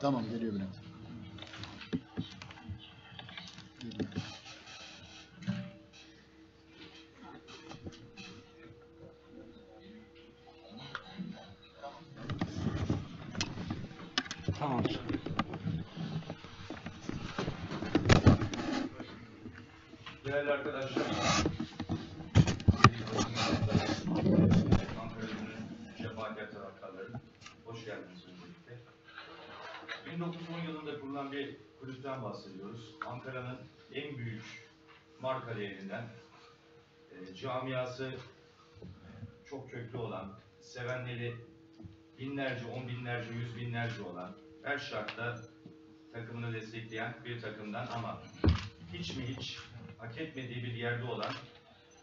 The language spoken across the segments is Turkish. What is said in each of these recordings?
Tamam geliyor Bülent. Marka değerinden, e, camiası çok köklü olan, sevenleri binlerce, on binlerce, yüz binlerce olan, her şartta takımını destekleyen bir takımdan ama hiç mi hiç hak etmediği bir yerde olan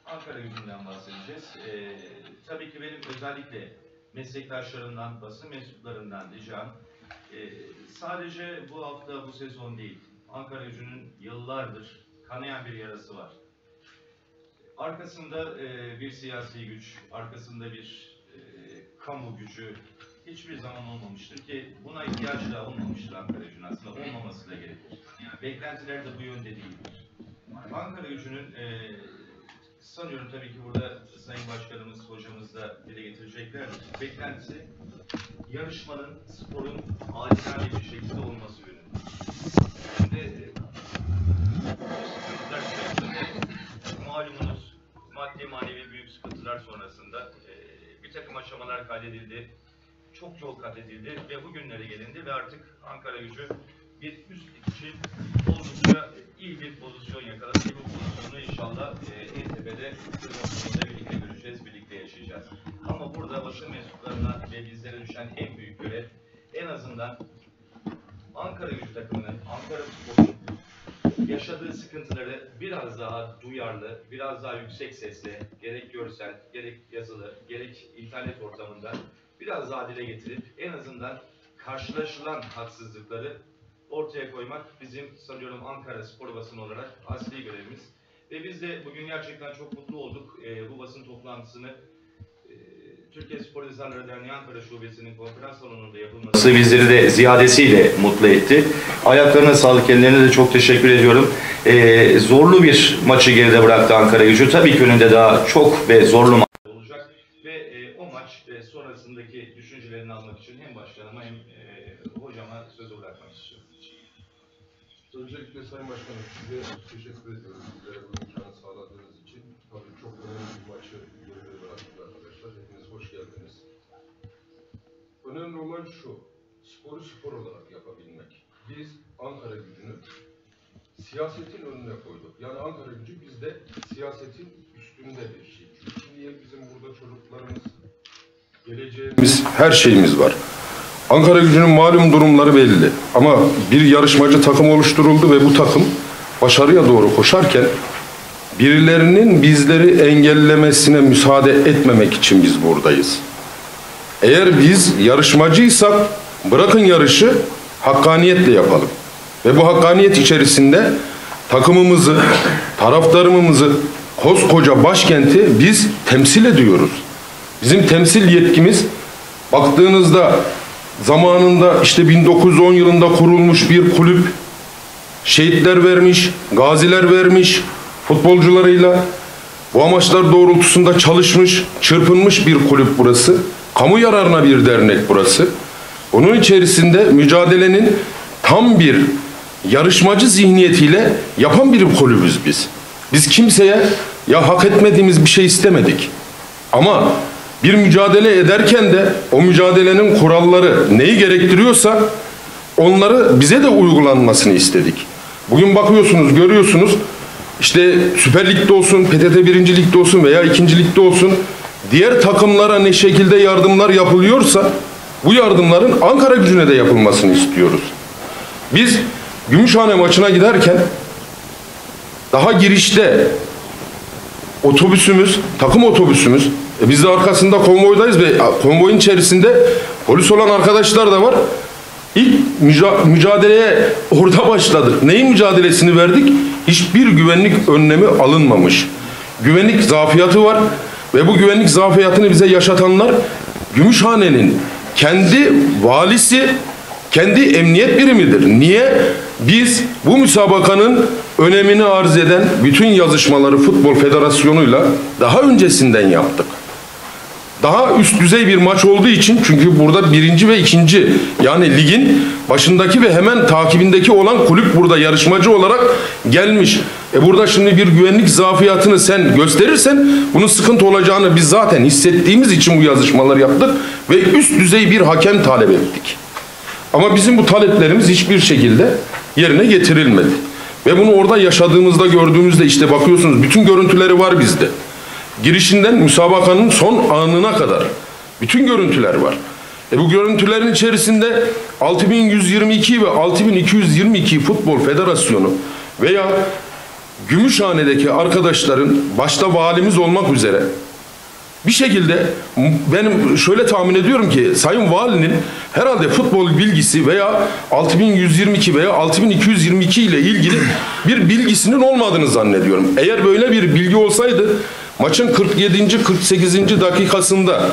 Ankara gücünden bahsedeceğiz. Ee, tabii ki benim özellikle meslektaşlarımdan, basın mensuplarından ricam e, sadece bu hafta, bu sezon değil, Ankara gücünün yıllardır kanayan bir yarası var. Arkasında e, bir siyasi güç, arkasında bir e, kamu gücü hiçbir zaman olmamıştır ki buna ihtiyaç da olmamıştır Ankara gücünün aslında olmaması da gerekir. Beklentiler de bu yönde değildir. Ankara gücünün e, sanıyorum tabii ki burada Sayın Başkanımız, hocamız da dile getireceklerdir. Beklentisi yarışmanın, sporun adilane bir şekilde olması yönünde. Şimdi aşamalar kaydedildi. Çok yol kat edildi ve bugünlere gelindi ve artık Ankara gücü bir üst için oldukça iyi bir pozisyon yakaladı. Bu pozisyonu inşallah e, en tepede birlikte göreceğiz, birlikte yaşayacağız. Ama burada basın mensuplarına ve bizlere düşen en büyük görev en azından Ankara gücü takımının, Ankara sporunun yaşadığı sıkıntıları biraz daha duyarlı, biraz daha yüksek sesle, gerek görsel, gerek yazılı, gerek internet ortamında biraz daha dile getirip en azından karşılaşılan haksızlıkları ortaya koymak bizim sanıyorum Ankara spor basını olarak asli görevimiz. Ve biz de bugün gerçekten çok mutlu olduk. Ee, bu basın toplantısını e, Türkiye Spor Yazarları Derneği Ankara Şubesi'nin konferans salonunda yapılması bizleri de ziyadesiyle mutlu etti. Ayaklarına sağlık, ellerine de çok teşekkür ediyorum. Ee, zorlu bir maçı geride bıraktı Ankara gücü. Tabii ki önünde daha çok ve zorlu maç olacak. Ve e, o maç e, sonrasındaki düşüncelerini almak için hem başkanıma hem e, hocama sözü bırakmak istiyorum. Öncelikle Sayın Başkanım size teşekkür ediyoruz. Önemli olan şu, sporu spor olarak yapabilmek. Biz Ankara gücünü siyasetin önüne koyduk. Yani Ankara gücü bizde siyasetin üstünde bir şey. Şimdi bizim burada çocuklarımız, geleceğimiz, her şeyimiz var. Ankara gücünün malum durumları belli. Ama bir yarışmacı takım oluşturuldu ve bu takım başarıya doğru koşarken birilerinin bizleri engellemesine müsaade etmemek için biz buradayız. Eğer biz yarışmacıysak bırakın yarışı hakkaniyetle yapalım. Ve bu hakkaniyet içerisinde takımımızı, taraftarımızı, koskoca başkenti biz temsil ediyoruz. Bizim temsil yetkimiz baktığınızda zamanında işte 1910 yılında kurulmuş bir kulüp şehitler vermiş, gaziler vermiş futbolcularıyla bu amaçlar doğrultusunda çalışmış, çırpınmış bir kulüp burası. Kamu yararına bir dernek burası. Bunun içerisinde mücadelenin tam bir yarışmacı zihniyetiyle yapan bir kulübüz biz. Biz kimseye ya hak etmediğimiz bir şey istemedik. Ama bir mücadele ederken de o mücadelenin kuralları neyi gerektiriyorsa onları bize de uygulanmasını istedik. Bugün bakıyorsunuz, görüyorsunuz işte Süper Lig'de olsun, PTT 1. Lig'de olsun veya 2. Lig'de olsun diğer takımlara ne şekilde yardımlar yapılıyorsa bu yardımların Ankara gücüne de yapılmasını istiyoruz. Biz Gümüşhane maçına giderken daha girişte otobüsümüz, takım otobüsümüz, e biz de arkasında konvoydayız ve konvoyun içerisinde polis olan arkadaşlar da var. İlk müca- mücadeleye orada başladık. Neyin mücadelesini verdik? Hiçbir güvenlik önlemi alınmamış. Güvenlik zafiyatı var ve bu güvenlik zafiyatını bize yaşatanlar Gümüşhane'nin kendi valisi, kendi emniyet birimidir. Niye? Biz bu müsabakanın önemini arz eden bütün yazışmaları Futbol Federasyonu'yla daha öncesinden yaptık daha üst düzey bir maç olduğu için çünkü burada birinci ve ikinci yani ligin başındaki ve hemen takibindeki olan kulüp burada yarışmacı olarak gelmiş. E burada şimdi bir güvenlik zafiyatını sen gösterirsen bunun sıkıntı olacağını biz zaten hissettiğimiz için bu yazışmaları yaptık ve üst düzey bir hakem talep ettik. Ama bizim bu taleplerimiz hiçbir şekilde yerine getirilmedi. Ve bunu orada yaşadığımızda gördüğümüzde işte bakıyorsunuz bütün görüntüleri var bizde girişinden müsabakanın son anına kadar bütün görüntüler var. E bu görüntülerin içerisinde 6122 ve 6222 Futbol Federasyonu veya Gümüşhane'deki arkadaşların başta valimiz olmak üzere bir şekilde benim şöyle tahmin ediyorum ki Sayın Valinin herhalde futbol bilgisi veya 6122 veya 6222 ile ilgili bir bilgisinin olmadığını zannediyorum. Eğer böyle bir bilgi olsaydı maçın 47. 48. dakikasında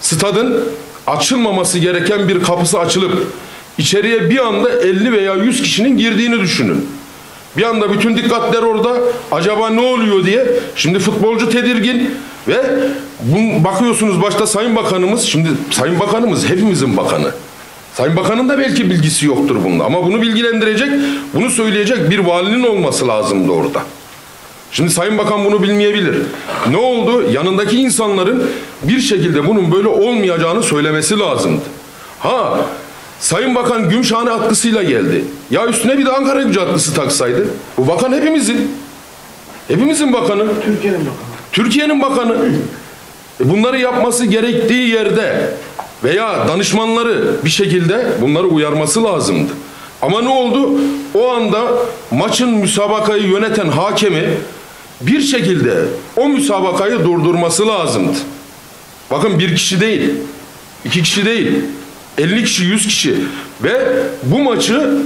stadın açılmaması gereken bir kapısı açılıp içeriye bir anda 50 veya 100 kişinin girdiğini düşünün. Bir anda bütün dikkatler orada. Acaba ne oluyor diye. Şimdi futbolcu tedirgin ve bakıyorsunuz başta Sayın Bakanımız, şimdi Sayın Bakanımız hepimizin bakanı. Sayın Bakan'ın da belki bilgisi yoktur bunda ama bunu bilgilendirecek, bunu söyleyecek bir valinin olması lazımdı orada. Şimdi Sayın Bakan bunu bilmeyebilir. Ne oldu? Yanındaki insanların bir şekilde bunun böyle olmayacağını söylemesi lazımdı. Ha, Sayın Bakan Gümüşhane atkısıyla geldi. Ya üstüne bir de Ankara gücü atkısı taksaydı. Bu bakan hepimizin. Hepimizin bakanı. Türkiye'nin bakanı. Türkiye'nin bakanı. E bunları yapması gerektiği yerde veya danışmanları bir şekilde bunları uyarması lazımdı. Ama ne oldu? O anda maçın müsabakayı yöneten hakemi bir şekilde o müsabakayı durdurması lazımdı. Bakın bir kişi değil, iki kişi değil, 50 kişi, 100 kişi ve bu maçı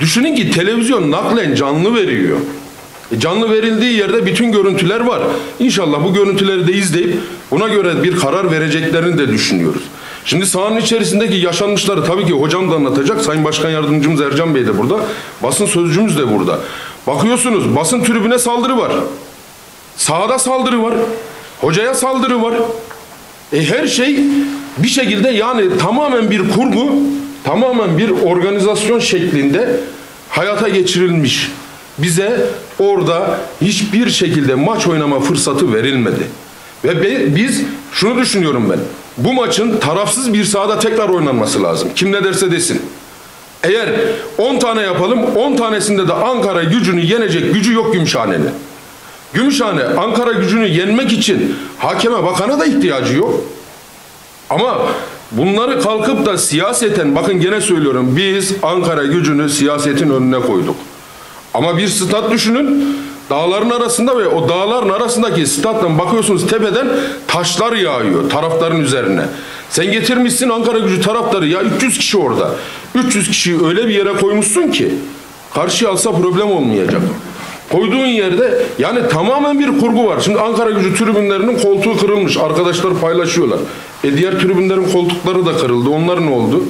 düşünün ki televizyon naklen canlı veriyor. E, Canlı verildiği yerde bütün görüntüler var. İnşallah bu görüntüleri de izleyip buna göre bir karar vereceklerini de düşünüyoruz. Şimdi sahanın içerisindeki yaşanmışları tabii ki hocam da anlatacak. Sayın Başkan Yardımcımız Ercan Bey de burada. Basın sözcümüz de burada. Bakıyorsunuz basın tribüne saldırı var. Sahada saldırı var. Hocaya saldırı var. E her şey bir şekilde yani tamamen bir kurgu, tamamen bir organizasyon şeklinde hayata geçirilmiş. Bize orada hiçbir şekilde maç oynama fırsatı verilmedi. Ve be- biz şunu düşünüyorum ben. Bu maçın tarafsız bir sahada tekrar oynanması lazım. Kim ne derse desin. Eğer 10 tane yapalım, 10 tanesinde de Ankara gücünü yenecek gücü yok Gümüşhane'nin. Gümüşhane Ankara gücünü yenmek için hakeme bakana da ihtiyacı yok. Ama bunları kalkıp da siyaseten bakın gene söylüyorum biz Ankara gücünü siyasetin önüne koyduk. Ama bir stat düşünün dağların arasında ve o dağların arasındaki stattan bakıyorsunuz tepeden taşlar yağıyor taraftarın üzerine. Sen getirmişsin Ankara gücü taraftarı ya 300 kişi orada. 300 kişiyi öyle bir yere koymuşsun ki karşıya alsa problem olmayacak. Koyduğun yerde yani tamamen bir kurgu var. Şimdi Ankara gücü tribünlerinin koltuğu kırılmış. Arkadaşlar paylaşıyorlar. E diğer tribünlerin koltukları da kırıldı. Onlar ne oldu?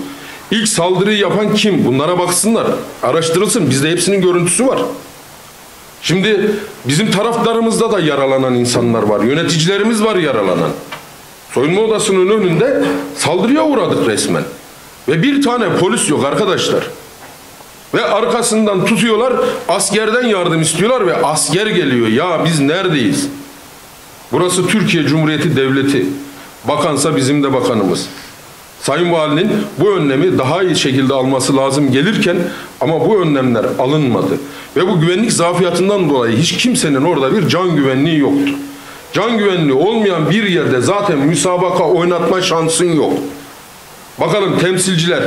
İlk saldırıyı yapan kim? Bunlara baksınlar. Araştırılsın. Bizde hepsinin görüntüsü var. Şimdi bizim taraflarımızda da yaralanan insanlar var. Yöneticilerimiz var yaralanan. Soyunma odasının önünde saldırıya uğradık resmen. Ve bir tane polis yok arkadaşlar. Ve arkasından tutuyorlar, askerden yardım istiyorlar ve asker geliyor. Ya biz neredeyiz? Burası Türkiye Cumhuriyeti Devleti. Bakansa bizim de bakanımız. Sayın Valinin bu önlemi daha iyi şekilde alması lazım gelirken ama bu önlemler alınmadı. Ve bu güvenlik zafiyatından dolayı hiç kimsenin orada bir can güvenliği yoktu. Can güvenliği olmayan bir yerde zaten müsabaka oynatma şansın yok. Bakalım temsilciler,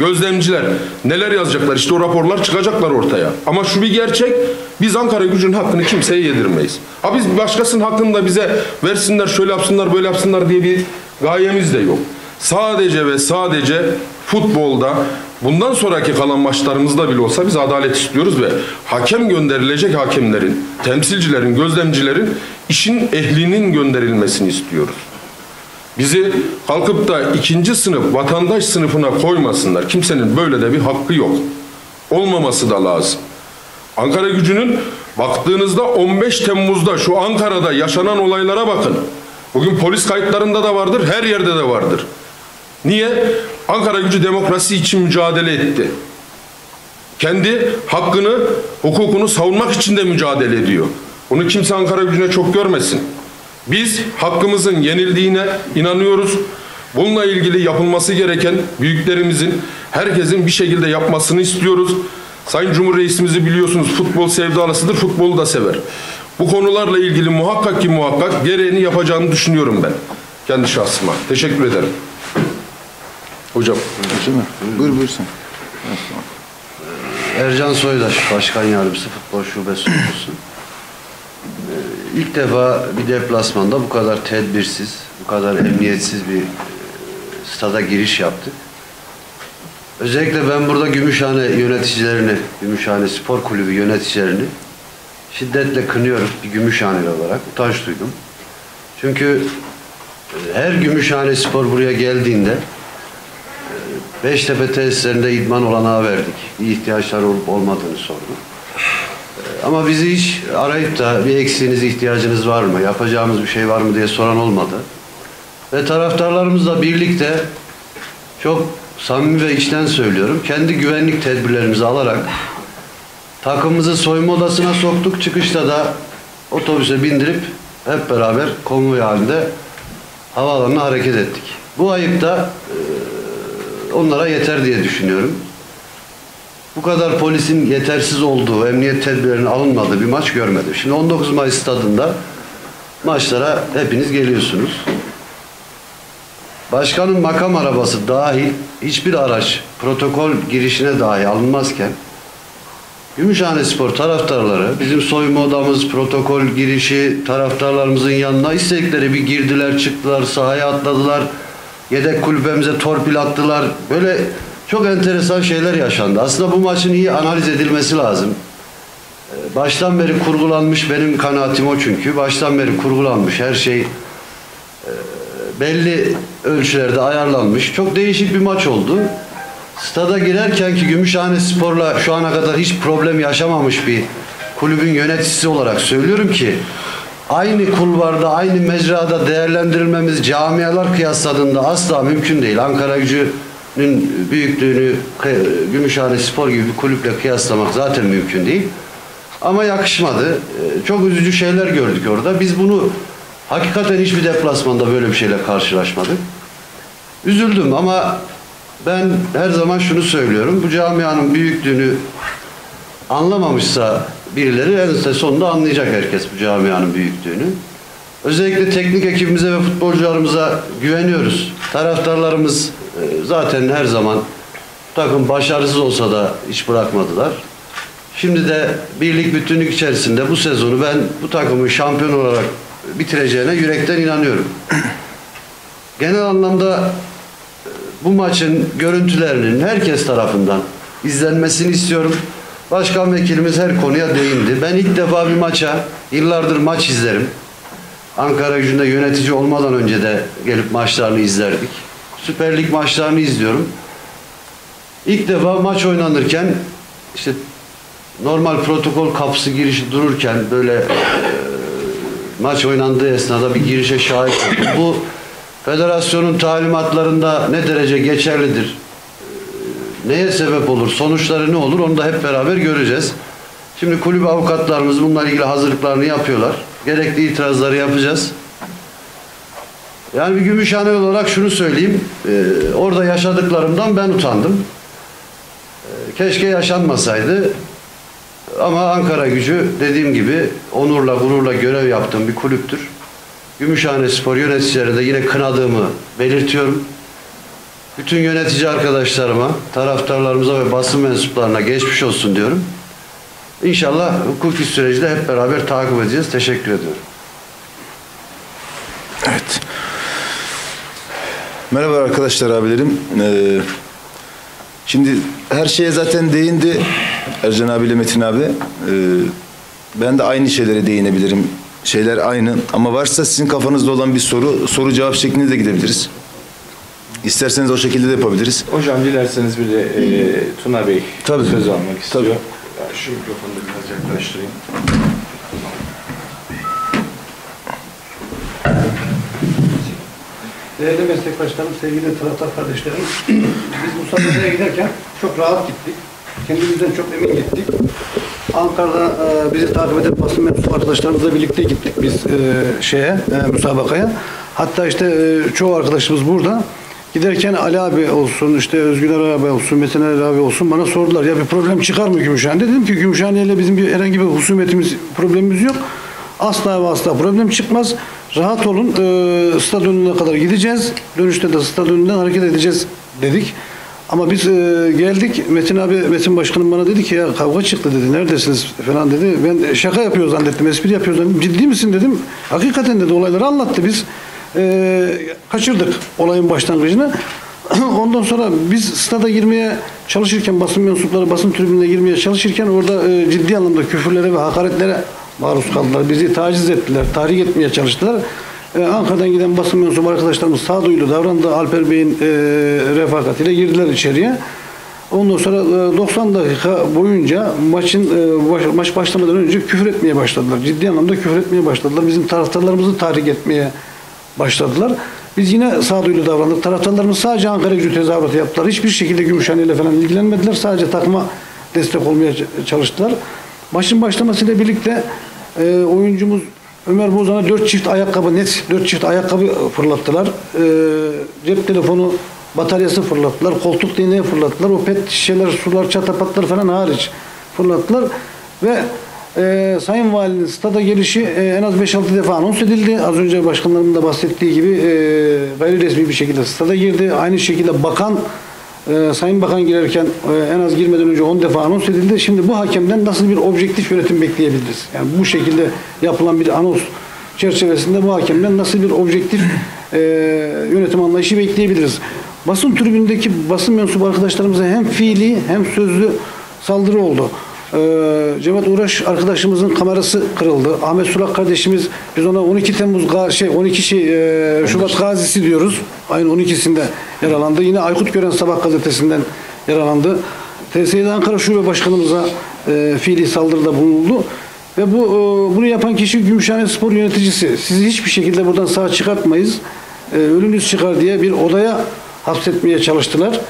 gözlemciler neler yazacaklar. İşte o raporlar çıkacaklar ortaya. Ama şu bir gerçek, biz Ankara gücünün hakkını kimseye yedirmeyiz. Ha biz başkasının hakkını da bize versinler, şöyle yapsınlar, böyle yapsınlar diye bir gayemiz de yok. Sadece ve sadece futbolda bundan sonraki kalan maçlarımızda bile olsa biz adalet istiyoruz ve hakem gönderilecek hakemlerin, temsilcilerin, gözlemcilerin işin ehlinin gönderilmesini istiyoruz. Bizi kalkıp da ikinci sınıf vatandaş sınıfına koymasınlar. Kimsenin böyle de bir hakkı yok. Olmaması da lazım. Ankara gücünün baktığınızda 15 Temmuz'da şu Ankara'da yaşanan olaylara bakın. Bugün polis kayıtlarında da vardır, her yerde de vardır. Niye? Ankara gücü demokrasi için mücadele etti. Kendi hakkını, hukukunu savunmak için de mücadele ediyor. Bunu kimse Ankara gücüne çok görmesin. Biz hakkımızın yenildiğine inanıyoruz. Bununla ilgili yapılması gereken büyüklerimizin, herkesin bir şekilde yapmasını istiyoruz. Sayın Cumhur Reisimizi biliyorsunuz futbol sevdalısıdır, futbolu da sever. Bu konularla ilgili muhakkak ki muhakkak gereğini yapacağını düşünüyorum ben. Kendi şahsıma. Teşekkür ederim. Hocam. Mi? Buyur buyursun. Ercan Soydaş, Başkan Yardımcısı Futbol Şube Sorumlusu. İlk defa bir deplasmanda bu kadar tedbirsiz, bu kadar emniyetsiz bir e, stada giriş yaptık. Özellikle ben burada Gümüşhane yöneticilerini, Gümüşhane Spor Kulübü yöneticilerini şiddetle kınıyorum bir Gümüşhaneli olarak. Utanç duydum. Çünkü e, her Gümüşhane Spor buraya geldiğinde Beştepe tesislerinde idman olanağı verdik. Bir ihtiyaçları olup olmadığını sorduk. Ama bizi hiç arayıp da bir eksiğiniz, ihtiyacınız var mı, yapacağımız bir şey var mı diye soran olmadı. Ve taraftarlarımızla birlikte çok samimi ve içten söylüyorum. Kendi güvenlik tedbirlerimizi alarak takımımızı soyunma odasına soktuk. Çıkışta da otobüse bindirip hep beraber konvoy halinde havaalanına hareket ettik. Bu ayıpta onlara yeter diye düşünüyorum. Bu kadar polisin yetersiz olduğu, emniyet tedbirlerinin alınmadığı bir maç görmedim. Şimdi 19 Mayıs stadında maçlara hepiniz geliyorsunuz. Başkanın makam arabası dahil hiçbir araç protokol girişine dahi alınmazken Gümüşhane Spor taraftarları bizim soyunma odamız, protokol girişi taraftarlarımızın yanına istedikleri bir girdiler, çıktılar, sahaya atladılar. Yedek kulübemize torpil attılar. Böyle çok enteresan şeyler yaşandı. Aslında bu maçın iyi analiz edilmesi lazım. Ee, Baştan beri kurgulanmış benim kanaatim o çünkü. Baştan beri kurgulanmış her şey e, belli ölçülerde ayarlanmış. Çok değişik bir maç oldu. Stada girerken ki Gümüşhane Spor'la şu ana kadar hiç problem yaşamamış bir kulübün yöneticisi olarak söylüyorum ki aynı kulvarda, aynı mecrada değerlendirilmemiz camialar kıyasladığında asla mümkün değil. Ankara gücünün büyüklüğünü Gümüşhane Spor gibi bir kulüple kıyaslamak zaten mümkün değil. Ama yakışmadı. Ee, Çok üzücü şeyler gördük orada. Biz bunu hakikaten hiçbir deplasmanda böyle bir şeyle karşılaşmadık. Üzüldüm ama ben her zaman şunu söylüyorum. Bu camianın büyüklüğünü anlamamışsa birileri en sonunda anlayacak herkes bu camianın büyüklüğünü. Özellikle teknik ekibimize ve futbolcularımıza güveniyoruz. Taraftarlarımız zaten her zaman takım başarısız olsa da hiç bırakmadılar. Şimdi de birlik bütünlük içerisinde bu sezonu ben bu takımın şampiyon olarak bitireceğine yürekten inanıyorum. Genel anlamda bu maçın görüntülerinin herkes tarafından izlenmesini istiyorum. Başkan vekilimiz her konuya değindi. Ben ilk defa bir maça, yıllardır maç izlerim. Ankara gücünde yönetici olmadan önce de gelip maçlarını izlerdik. Süper Lig maçlarını izliyorum. İlk defa maç oynanırken işte normal protokol kapısı girişi dururken böyle e, maç oynandığı esnada bir girişe şahit oldum. Bu federasyonun talimatlarında ne derece geçerlidir? E, Neye sebep olur? Sonuçları ne olur? Onu da hep beraber göreceğiz. Şimdi kulüp avukatlarımız bununla ilgili hazırlıklarını yapıyorlar. Gerekli itirazları yapacağız. Yani bir Gümüşhane olarak şunu söyleyeyim. e, orada yaşadıklarımdan ben utandım. E, keşke yaşanmasaydı. Ama Ankara gücü dediğim gibi onurla gururla görev yaptığım bir kulüptür. Gümüşhane Spor yöneticileri de yine kınadığımı belirtiyorum. Bütün yönetici arkadaşlarıma, taraftarlarımıza ve basın mensuplarına geçmiş olsun diyorum. İnşallah hukuki süreci de hep beraber takip edeceğiz. Teşekkür ediyorum. Evet. Merhaba arkadaşlar abilerim. Ee, şimdi her şeye zaten değindi Ercan abiyle Metin abi. Ee, ben de aynı şeylere değinebilirim. şeyler aynı ama varsa sizin kafanızda olan bir soru soru cevap şeklinde de gidebiliriz. İsterseniz o şekilde de yapabiliriz. Hocam dilerseniz bir de e, Tuna Bey Tabii. söz almak istiyor. Tabii. Şu mikrofonu da biraz yaklaştırayım. Değerli meslektaşlarım, sevgili taraftar kardeşlerim, biz müsabakaya giderken çok rahat gittik. Kendimizden çok emin gittik. Ankara'da e, bizi takip eden basın mensubu arkadaşlarımızla birlikte gittik biz e, şeye, e, müsabakaya. Hatta işte e, çoğu arkadaşımız burada. Giderken Ali abi olsun, işte Özgür abi olsun, Metin Ali abi olsun bana sordular. Ya bir problem çıkar mı Gümüşhane'de? Dedim ki Gümüşhane ile bizim bir herhangi bir husumetimiz, problemimiz yok. Asla ve asla problem çıkmaz. Rahat olun. E, stadyumuna kadar gideceğiz. Dönüşte de stadyumdan hareket edeceğiz dedik. Ama biz e, geldik. Metin abi, Metin Başkanım bana dedi ki ya kavga çıktı dedi. Neredesiniz falan dedi. Ben şaka yapıyor zannettim, espri yapıyor zannettim. Ciddi misin dedim. Hakikaten dedi olayları anlattı. Biz e, kaçırdık olayın başlangıcını. Ondan sonra biz stada girmeye çalışırken basın mensupları basın tribününe girmeye çalışırken orada e, ciddi anlamda küfürlere ve hakaretlere maruz kaldılar. Bizi taciz ettiler, tahrik etmeye çalıştılar. E, Ankara'dan giden basın mensubu arkadaşlarımız sağduyulu davrandı. Alper Bey'in e, refakatiyle girdiler içeriye. Ondan sonra e, 90 dakika boyunca maçın e, baş- maç başlamadan önce küfür etmeye başladılar. Ciddi anlamda küfür etmeye başladılar. Bizim taraftarlarımızı tahrik etmeye başladılar. Biz yine sağduyulu davrandık. Taraftarlarımız sadece Ankara gücü tezahüratı yaptılar. Hiçbir şekilde Gümüşhane ile falan ilgilenmediler. Sadece takıma destek olmaya çalıştılar. Maçın başlamasıyla birlikte e, oyuncumuz Ömer Bozan'a dört çift ayakkabı, net dört çift ayakkabı fırlattılar. E, cep telefonu bataryası fırlattılar. Koltuk değneği fırlattılar. O pet şişeler, sular, çatapatlar falan hariç fırlattılar. Ve e, Sayın Valinin stada gelişi e, en az 5-6 defa anons edildi. Az önce başkanlarımın da bahsettiği gibi e, gayri resmi bir şekilde stada girdi. Aynı şekilde bakan e, Sayın Bakan girerken e, en az girmeden önce 10 defa anons edildi. Şimdi bu hakemden nasıl bir objektif yönetim bekleyebiliriz? Yani bu şekilde yapılan bir anons çerçevesinde bu hakemden nasıl bir objektif e, yönetim anlayışı bekleyebiliriz? Basın tribündeki basın mensubu arkadaşlarımıza hem fiili hem sözlü saldırı oldu. Ee, Cevat Uğraş arkadaşımızın kamerası kırıldı. Ahmet Sulak kardeşimiz biz ona 12 Temmuz şey 12 şey e, Şubat gazisi diyoruz. Ayın 12'sinde yaralandı. Yine Aykut Gören Sabah gazetesinden yaralandı. TSE'de Ankara Şube Başkanımıza e, fiili saldırıda bulunuldu. Ve bu e, bunu yapan kişi Gümüşhane Spor yöneticisi. Sizi hiçbir şekilde buradan sağ çıkartmayız. E, ölünüz çıkar diye bir odaya hapsetmeye çalıştılar.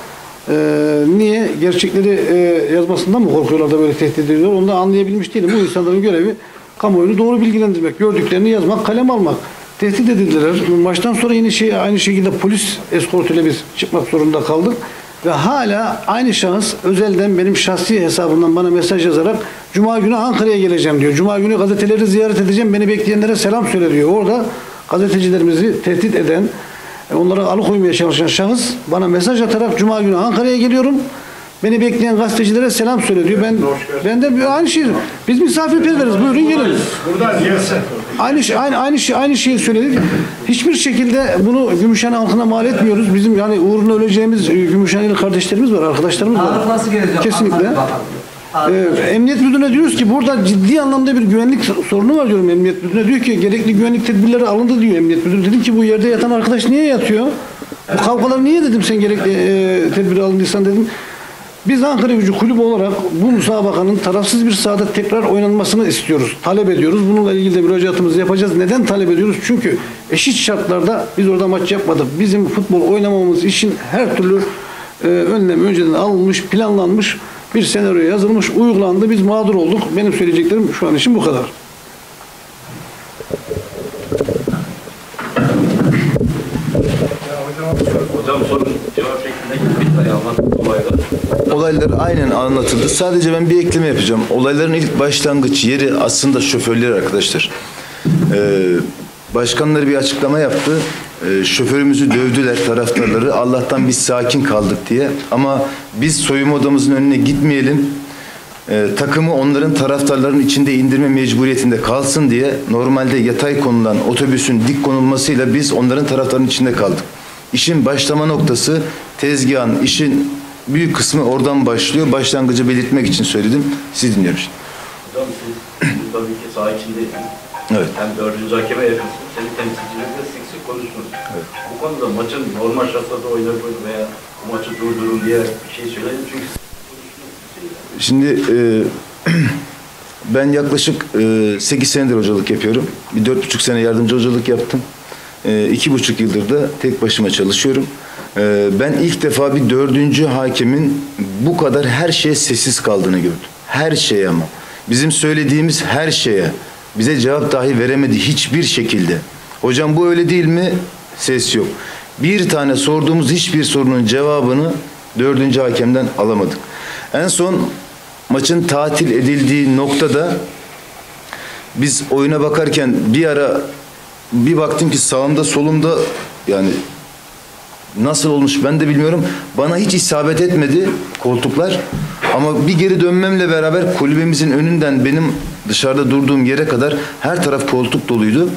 Ee, niye? Gerçekleri e, yazmasından mı korkuyorlar da böyle tehdit ediyorlar? Onu da anlayabilmiş değilim. Bu insanların görevi kamuoyunu doğru bilgilendirmek, gördüklerini yazmak, kalem almak. Tehdit edildiler. Maçtan sonra yine şey aynı şekilde polis eskortuyla biz çıkmak zorunda kaldık. Ve hala aynı şahıs özelden benim şahsi hesabımdan bana mesaj yazarak Cuma günü Ankara'ya geleceğim diyor. Cuma günü gazeteleri ziyaret edeceğim. Beni bekleyenlere selam söyle diyor. Orada gazetecilerimizi tehdit eden, e, onları alıkoymaya çalışan şahıs bana mesaj atarak Cuma günü Ankara'ya geliyorum. Beni bekleyen gazetecilere selam söyle diyor. Ben ben de aynı şey. Biz misafirperveriz. Buyurun gelin. Aynı şey, aynı aynı şey aynı şeyi söyledik. Hiçbir şekilde bunu Gümüşhane halkına mal etmiyoruz. Bizim yani uğruna öleceğimiz Gümüşhaneli kardeşlerimiz var, arkadaşlarımız var. Kesinlikle. Ee, Emniyet Müdürü'ne diyoruz ki burada ciddi anlamda bir güvenlik sorunu var diyorum Emniyet Müdürü'ne. Diyor ki gerekli güvenlik tedbirleri alındı diyor Emniyet Müdürü. Dedim ki bu yerde yatan arkadaş niye yatıyor? Bu kavgalar niye dedim sen gerekli e, tedbir alındıysan dedim. Biz Ankara Gücü Kulübü olarak bu müsabakanın tarafsız bir sahada tekrar oynanmasını istiyoruz. Talep ediyoruz. Bununla ilgili de müracaatımızı yapacağız. Neden talep ediyoruz? Çünkü eşit şartlarda biz orada maç yapmadık. Bizim futbol oynamamız için her türlü e, önlem önceden alınmış, planlanmış bir senaryo yazılmış, uygulandı. Biz mağdur olduk. Benim söyleyeceklerim şu an için bu kadar. Hocam sorun cevap şeklinde gitti ama olaylar. Olaylar aynen anlatıldı. Sadece ben bir ekleme yapacağım. Olayların ilk başlangıç yeri aslında şoförler arkadaşlar. Ee, başkanları bir açıklama yaptı. Ee, şoförümüzü dövdüler taraftarları. Allah'tan biz sakin kaldık diye. Ama biz soyunma odamızın önüne gitmeyelim. Ee, takımı onların taraftarların içinde indirme mecburiyetinde kalsın diye normalde yatay konulan otobüsün dik konulmasıyla biz onların taraftarının içinde kaldık. İşin başlama noktası tezgahın, işin büyük kısmı oradan başlıyor. Başlangıcı belirtmek için söyledim. Siz dinliyorum şimdi. Hocam siz tabii ki saha içindeydin. Evet. Hem dördüncü hakeme yakınsın, senin temsilcilerle sık konuştunuz. Bu konuda maçın normal şartlarda oynanır veya bu maçı durdurun diye bir şey söyledim. Çünkü Şimdi e, ben yaklaşık e, 8 senedir hocalık yapıyorum. Bir dört buçuk sene yardımcı hocalık yaptım. E, iki buçuk yıldır da tek başıma çalışıyorum. E, ben ilk defa bir dördüncü hakemin bu kadar her şeye sessiz kaldığını gördüm. Her şeye ama. Bizim söylediğimiz her şeye. Bize cevap dahi veremedi hiçbir şekilde. Hocam bu öyle değil mi? Ses yok. Bir tane sorduğumuz hiçbir sorunun cevabını dördüncü hakemden alamadık. En son maçın tatil edildiği noktada biz oyuna bakarken bir ara bir baktım ki sağımda solumda yani nasıl olmuş ben de bilmiyorum. Bana hiç isabet etmedi koltuklar. Ama bir geri dönmemle beraber kulübemizin önünden benim dışarıda durduğum yere kadar her taraf koltuk doluydu.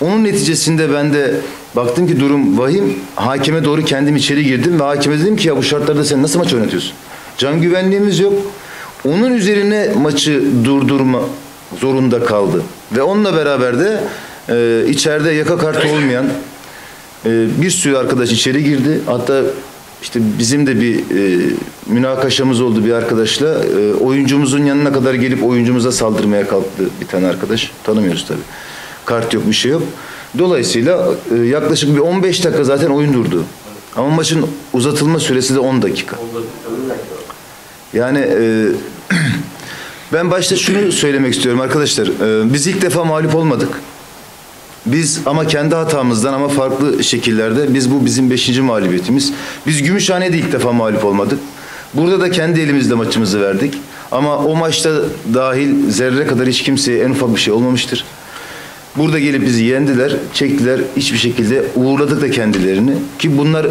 Onun neticesinde ben de baktım ki durum vahim. Hakeme doğru kendim içeri girdim ve hakeme dedim ki ya bu şartlarda sen nasıl maç oynatıyorsun? Can güvenliğimiz yok. Onun üzerine maçı durdurma zorunda kaldı. Ve onunla beraber de e, içeride yaka kartı olmayan ee, bir sürü arkadaş içeri girdi. Hatta işte bizim de bir e, münakaşamız oldu bir arkadaşla. E, oyuncumuzun yanına kadar gelip oyuncumuza saldırmaya kalktı bir tane arkadaş. Tanımıyoruz tabii. Kart yok bir şey yok. Dolayısıyla e, yaklaşık bir 15 dakika zaten oyun durdu. Ama maçın uzatılma süresi de 10 dakika. Yani e, ben başta şunu söylemek istiyorum arkadaşlar. E, biz ilk defa mağlup olmadık. Biz ama kendi hatamızdan ama farklı şekillerde biz bu bizim beşinci mağlubiyetimiz. Biz Gümüşhane'de ilk defa mağlup olmadık. Burada da kendi elimizle maçımızı verdik. Ama o maçta dahil zerre kadar hiç kimseye en ufak bir şey olmamıştır. Burada gelip bizi yendiler, çektiler. Hiçbir şekilde uğurladık da kendilerini. Ki bunlar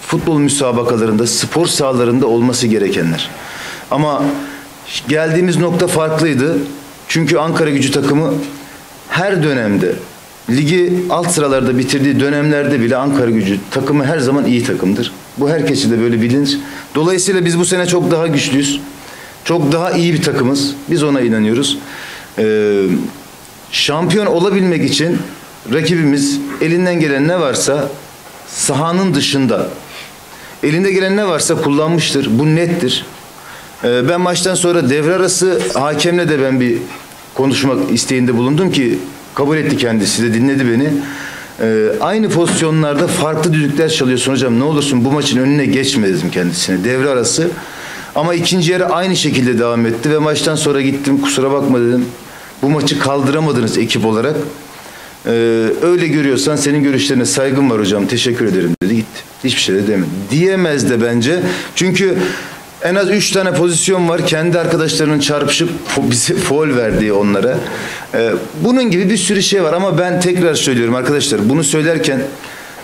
futbol müsabakalarında, spor sahalarında olması gerekenler. Ama geldiğimiz nokta farklıydı. Çünkü Ankara gücü takımı her dönemde ligi alt sıralarda bitirdiği dönemlerde bile Ankara gücü takımı her zaman iyi takımdır. Bu herkesin de böyle bilinir. Dolayısıyla biz bu sene çok daha güçlüyüz. Çok daha iyi bir takımız. Biz ona inanıyoruz. Ee, şampiyon olabilmek için rakibimiz elinden gelen ne varsa sahanın dışında elinde gelen ne varsa kullanmıştır. Bu nettir. Ee, ben maçtan sonra devre arası hakemle de ben bir konuşmak isteğinde bulundum ki kabul etti kendisi de dinledi beni. Ee, aynı pozisyonlarda farklı düdükler çalıyorsun hocam ne olursun bu maçın önüne geçme dedim kendisine devre arası. Ama ikinci yarı aynı şekilde devam etti ve maçtan sonra gittim kusura bakma dedim. Bu maçı kaldıramadınız ekip olarak. Ee, öyle görüyorsan senin görüşlerine saygım var hocam teşekkür ederim dedi gitti. Hiçbir şey de demedi. Diyemez de bence. Çünkü en az üç tane pozisyon var. Kendi arkadaşlarının çarpışıp bize foul verdiği onlara. Ee, bunun gibi bir sürü şey var ama ben tekrar söylüyorum arkadaşlar. Bunu söylerken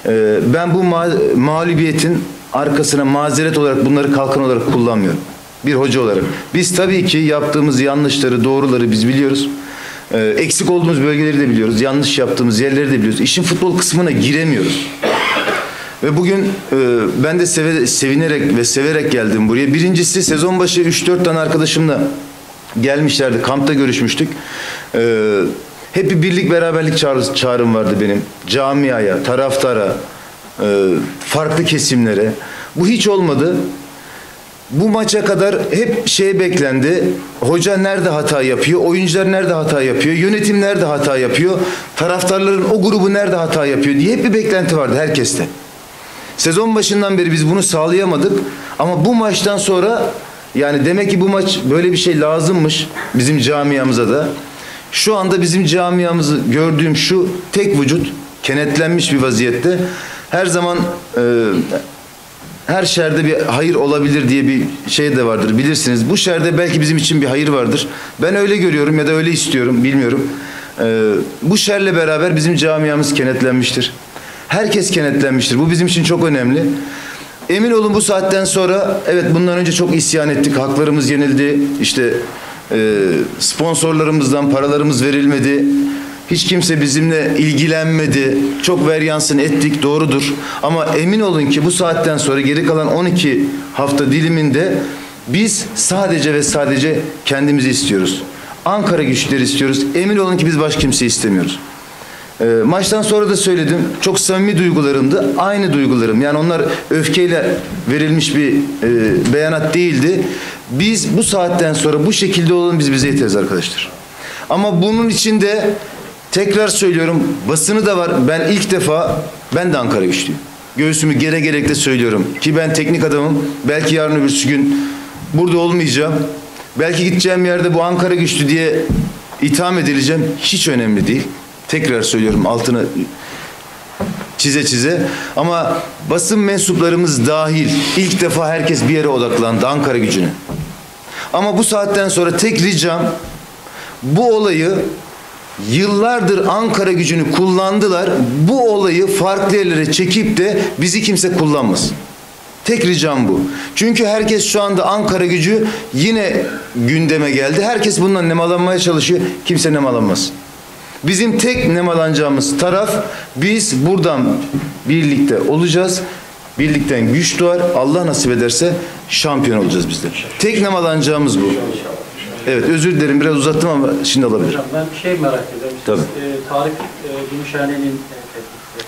e, ben bu ma- mağlubiyetin arkasına mazeret olarak bunları kalkan olarak kullanmıyorum. Bir hoca olarak. Biz tabii ki yaptığımız yanlışları, doğruları biz biliyoruz. Ee, eksik olduğumuz bölgeleri de biliyoruz. Yanlış yaptığımız yerleri de biliyoruz. İşin futbol kısmına giremiyoruz. Ve bugün e, ben de sevinerek ve severek geldim buraya. Birincisi sezon başı 3-4 tane arkadaşımla gelmişlerdi. Kampta görüşmüştük. E, hep bir birlik beraberlik çağrı, çağrım vardı benim. Camiaya, taraftara, e, farklı kesimlere. Bu hiç olmadı. Bu maça kadar hep şey beklendi. Hoca nerede hata yapıyor? Oyuncular nerede hata yapıyor? Yönetim nerede hata yapıyor? Taraftarların o grubu nerede hata yapıyor diye hep bir beklenti vardı herkeste. Sezon başından beri biz bunu sağlayamadık. Ama bu maçtan sonra yani demek ki bu maç böyle bir şey lazımmış bizim camiamıza da. Şu anda bizim camiamızı gördüğüm şu tek vücut kenetlenmiş bir vaziyette. Her zaman e, her şerde bir hayır olabilir diye bir şey de vardır bilirsiniz. Bu şerde belki bizim için bir hayır vardır. Ben öyle görüyorum ya da öyle istiyorum bilmiyorum. Ee, bu şerle beraber bizim camiamız kenetlenmiştir. Herkes kenetlenmiştir. Bu bizim için çok önemli. Emin olun bu saatten sonra evet bundan önce çok isyan ettik. Haklarımız yenildi. İşte e, sponsorlarımızdan paralarımız verilmedi. Hiç kimse bizimle ilgilenmedi. Çok veryansın ettik doğrudur. Ama emin olun ki bu saatten sonra geri kalan 12 hafta diliminde biz sadece ve sadece kendimizi istiyoruz. Ankara güçleri istiyoruz. Emin olun ki biz başka kimse istemiyoruz. Ee, maçtan sonra da söyledim. Çok samimi duygularımdı. Aynı duygularım. Yani onlar öfkeyle verilmiş bir e, beyanat değildi. Biz bu saatten sonra bu şekilde olalım biz bize yeteriz arkadaşlar. Ama bunun içinde tekrar söylüyorum basını da var. Ben ilk defa ben de Ankara güçlüyüm. Göğsümü gere gerek de söylüyorum. Ki ben teknik adamım. Belki yarın öbürsü gün burada olmayacağım. Belki gideceğim yerde bu Ankara güçlü diye itham edileceğim. Hiç önemli değil. Tekrar söylüyorum altını çize çize. Ama basın mensuplarımız dahil ilk defa herkes bir yere odaklandı Ankara gücüne. Ama bu saatten sonra tek ricam bu olayı yıllardır Ankara gücünü kullandılar. Bu olayı farklı yerlere çekip de bizi kimse kullanmasın. Tek ricam bu. Çünkü herkes şu anda Ankara gücü yine gündeme geldi. Herkes bundan nemalanmaya çalışıyor. Kimse nemalanmaz. Bizim tek nemalanacağımız taraf biz buradan birlikte olacağız. Birlikten güç doğar. Allah nasip ederse şampiyon olacağız biz de. Tek nemalanacağımız bu. Evet özür dilerim biraz uzattım ama şimdi alabilirim. Hocam ben bir şey merak ediyorum. Siz, Tabii. e, Tarık e, Gümüşhane'nin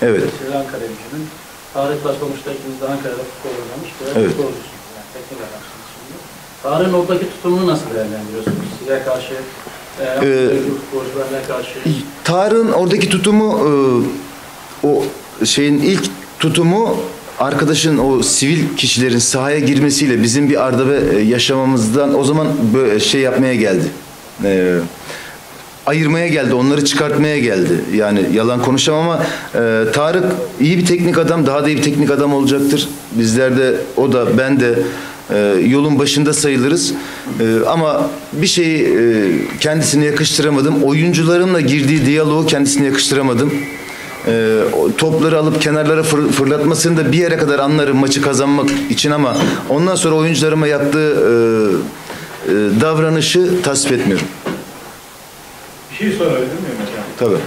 e, Evet. Ankara gücünün. Tarık'la sonuçta ikiniz de Ankara'da futbol oynamış. ve Evet. futbolcusunuz. Yani teknik adamsınız şimdi. Tarık'ın oradaki tutumunu nasıl değerlendiriyorsunuz? Size karşı, e, Ee, futbolcularına karşı. Tarık'ın oradaki tutumu e, o şeyin ilk tutumu arkadaşın o sivil kişilerin sahaya girmesiyle bizim bir arada ve e, yaşamamızdan o zaman böyle şey yapmaya geldi. E, ayırmaya geldi, onları çıkartmaya geldi. Yani yalan konuşamam ama e, Tarık iyi bir teknik adam, daha da iyi bir teknik adam olacaktır. Bizler de, o da, ben de e, yolun başında sayılırız. E, ama bir şeyi e, kendisine yakıştıramadım. Oyuncularımla girdiği diyaloğu kendisine yakıştıramadım. E, topları alıp kenarlara fır- fırlatmasını da bir yere kadar anlarım maçı kazanmak için ama ondan sonra oyuncularıma yaptığı e, e, davranışı tasvip etmiyorum. Bir şey sorabilir miyim hocam? Tabii.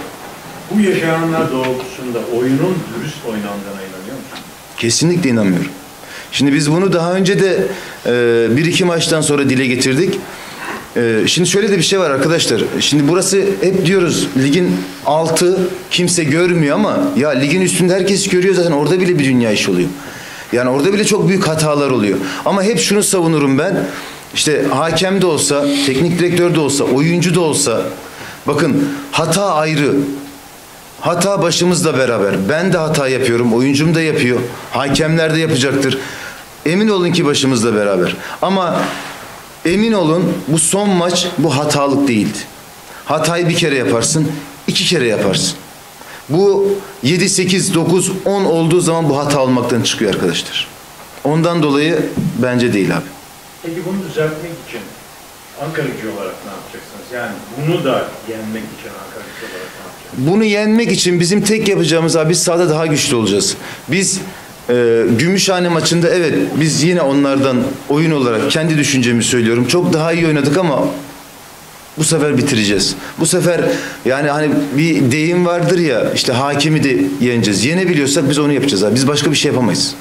Bu yaşananlar doğrultusunda oyunun dürüst oynandığına inanıyor musun? Kesinlikle inanmıyorum. Şimdi biz bunu daha önce de e, bir iki maçtan sonra dile getirdik. E, şimdi şöyle de bir şey var arkadaşlar. Şimdi burası hep diyoruz ligin altı kimse görmüyor ama ya ligin üstünde herkes görüyor zaten orada bile bir dünya iş oluyor. Yani orada bile çok büyük hatalar oluyor. Ama hep şunu savunurum ben. İşte hakem de olsa, teknik direktör de olsa, oyuncu da olsa bakın hata ayrı. Hata başımızla beraber. Ben de hata yapıyorum, oyuncum da yapıyor. Hakemler de yapacaktır. Emin olun ki başımızla beraber. Ama emin olun bu son maç bu hatalık değildi. Hatayı bir kere yaparsın, iki kere yaparsın. Bu 7, 8, 9, 10 olduğu zaman bu hata olmaktan çıkıyor arkadaşlar. Ondan dolayı bence değil abi. Peki bunu düzeltmek için Ankara gücü olarak ne yapacaksınız? Yani bunu da yenmek için Ankara gücü olarak ne yapacaksınız? Bunu yenmek için bizim tek yapacağımız abi biz sahada daha güçlü olacağız. Biz e, Gümüşhane maçında evet biz yine onlardan oyun olarak kendi düşüncemi söylüyorum. Çok daha iyi oynadık ama bu sefer bitireceğiz. Bu sefer yani hani bir deyim vardır ya işte hakimi de yeneceğiz. Yenebiliyorsak biz onu yapacağız abi. Biz başka bir şey yapamayız.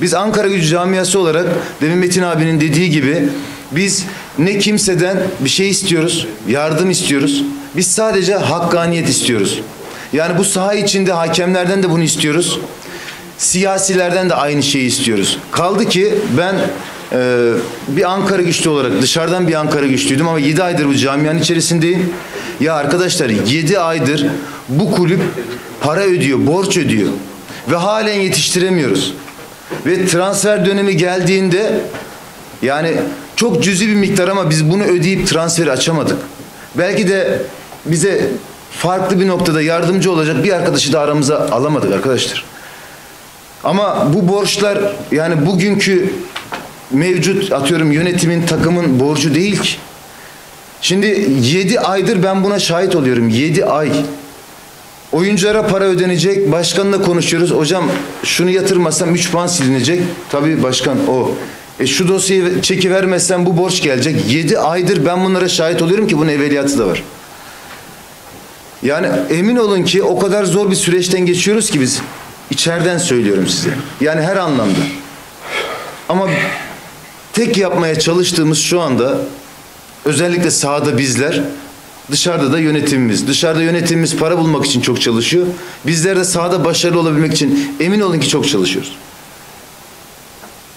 Biz Ankara Gücü camiası olarak demin Metin abinin dediği gibi biz ne kimseden bir şey istiyoruz, yardım istiyoruz. Biz sadece hakkaniyet istiyoruz. Yani bu saha içinde hakemlerden de bunu istiyoruz. Siyasilerden de aynı şeyi istiyoruz. Kaldı ki ben e, bir Ankara güçlü olarak dışarıdan bir Ankara güçlüydüm ama 7 aydır bu camianın içerisindeyim. Ya arkadaşlar 7 aydır bu kulüp para ödüyor, borç ödüyor ve halen yetiştiremiyoruz. Ve transfer dönemi geldiğinde yani çok cüzi bir miktar ama biz bunu ödeyip transferi açamadık. Belki de bize farklı bir noktada yardımcı olacak bir arkadaşı da aramıza alamadık arkadaşlar. Ama bu borçlar yani bugünkü mevcut atıyorum yönetimin takımın borcu değil ki. Şimdi 7 aydır ben buna şahit oluyorum. 7 ay. Oyunculara para ödenecek. Başkanla konuşuyoruz. Hocam şunu yatırmasam 3 puan silinecek. Tabii başkan o. E şu dosyayı çekivermezsem bu borç gelecek. 7 aydır ben bunlara şahit oluyorum ki bunun evveliyatı da var. Yani emin olun ki o kadar zor bir süreçten geçiyoruz ki biz. İçeriden söylüyorum size. Yani her anlamda. Ama tek yapmaya çalıştığımız şu anda Özellikle sahada bizler, dışarıda da yönetimimiz. Dışarıda yönetimimiz para bulmak için çok çalışıyor. Bizler de sahada başarılı olabilmek için emin olun ki çok çalışıyoruz.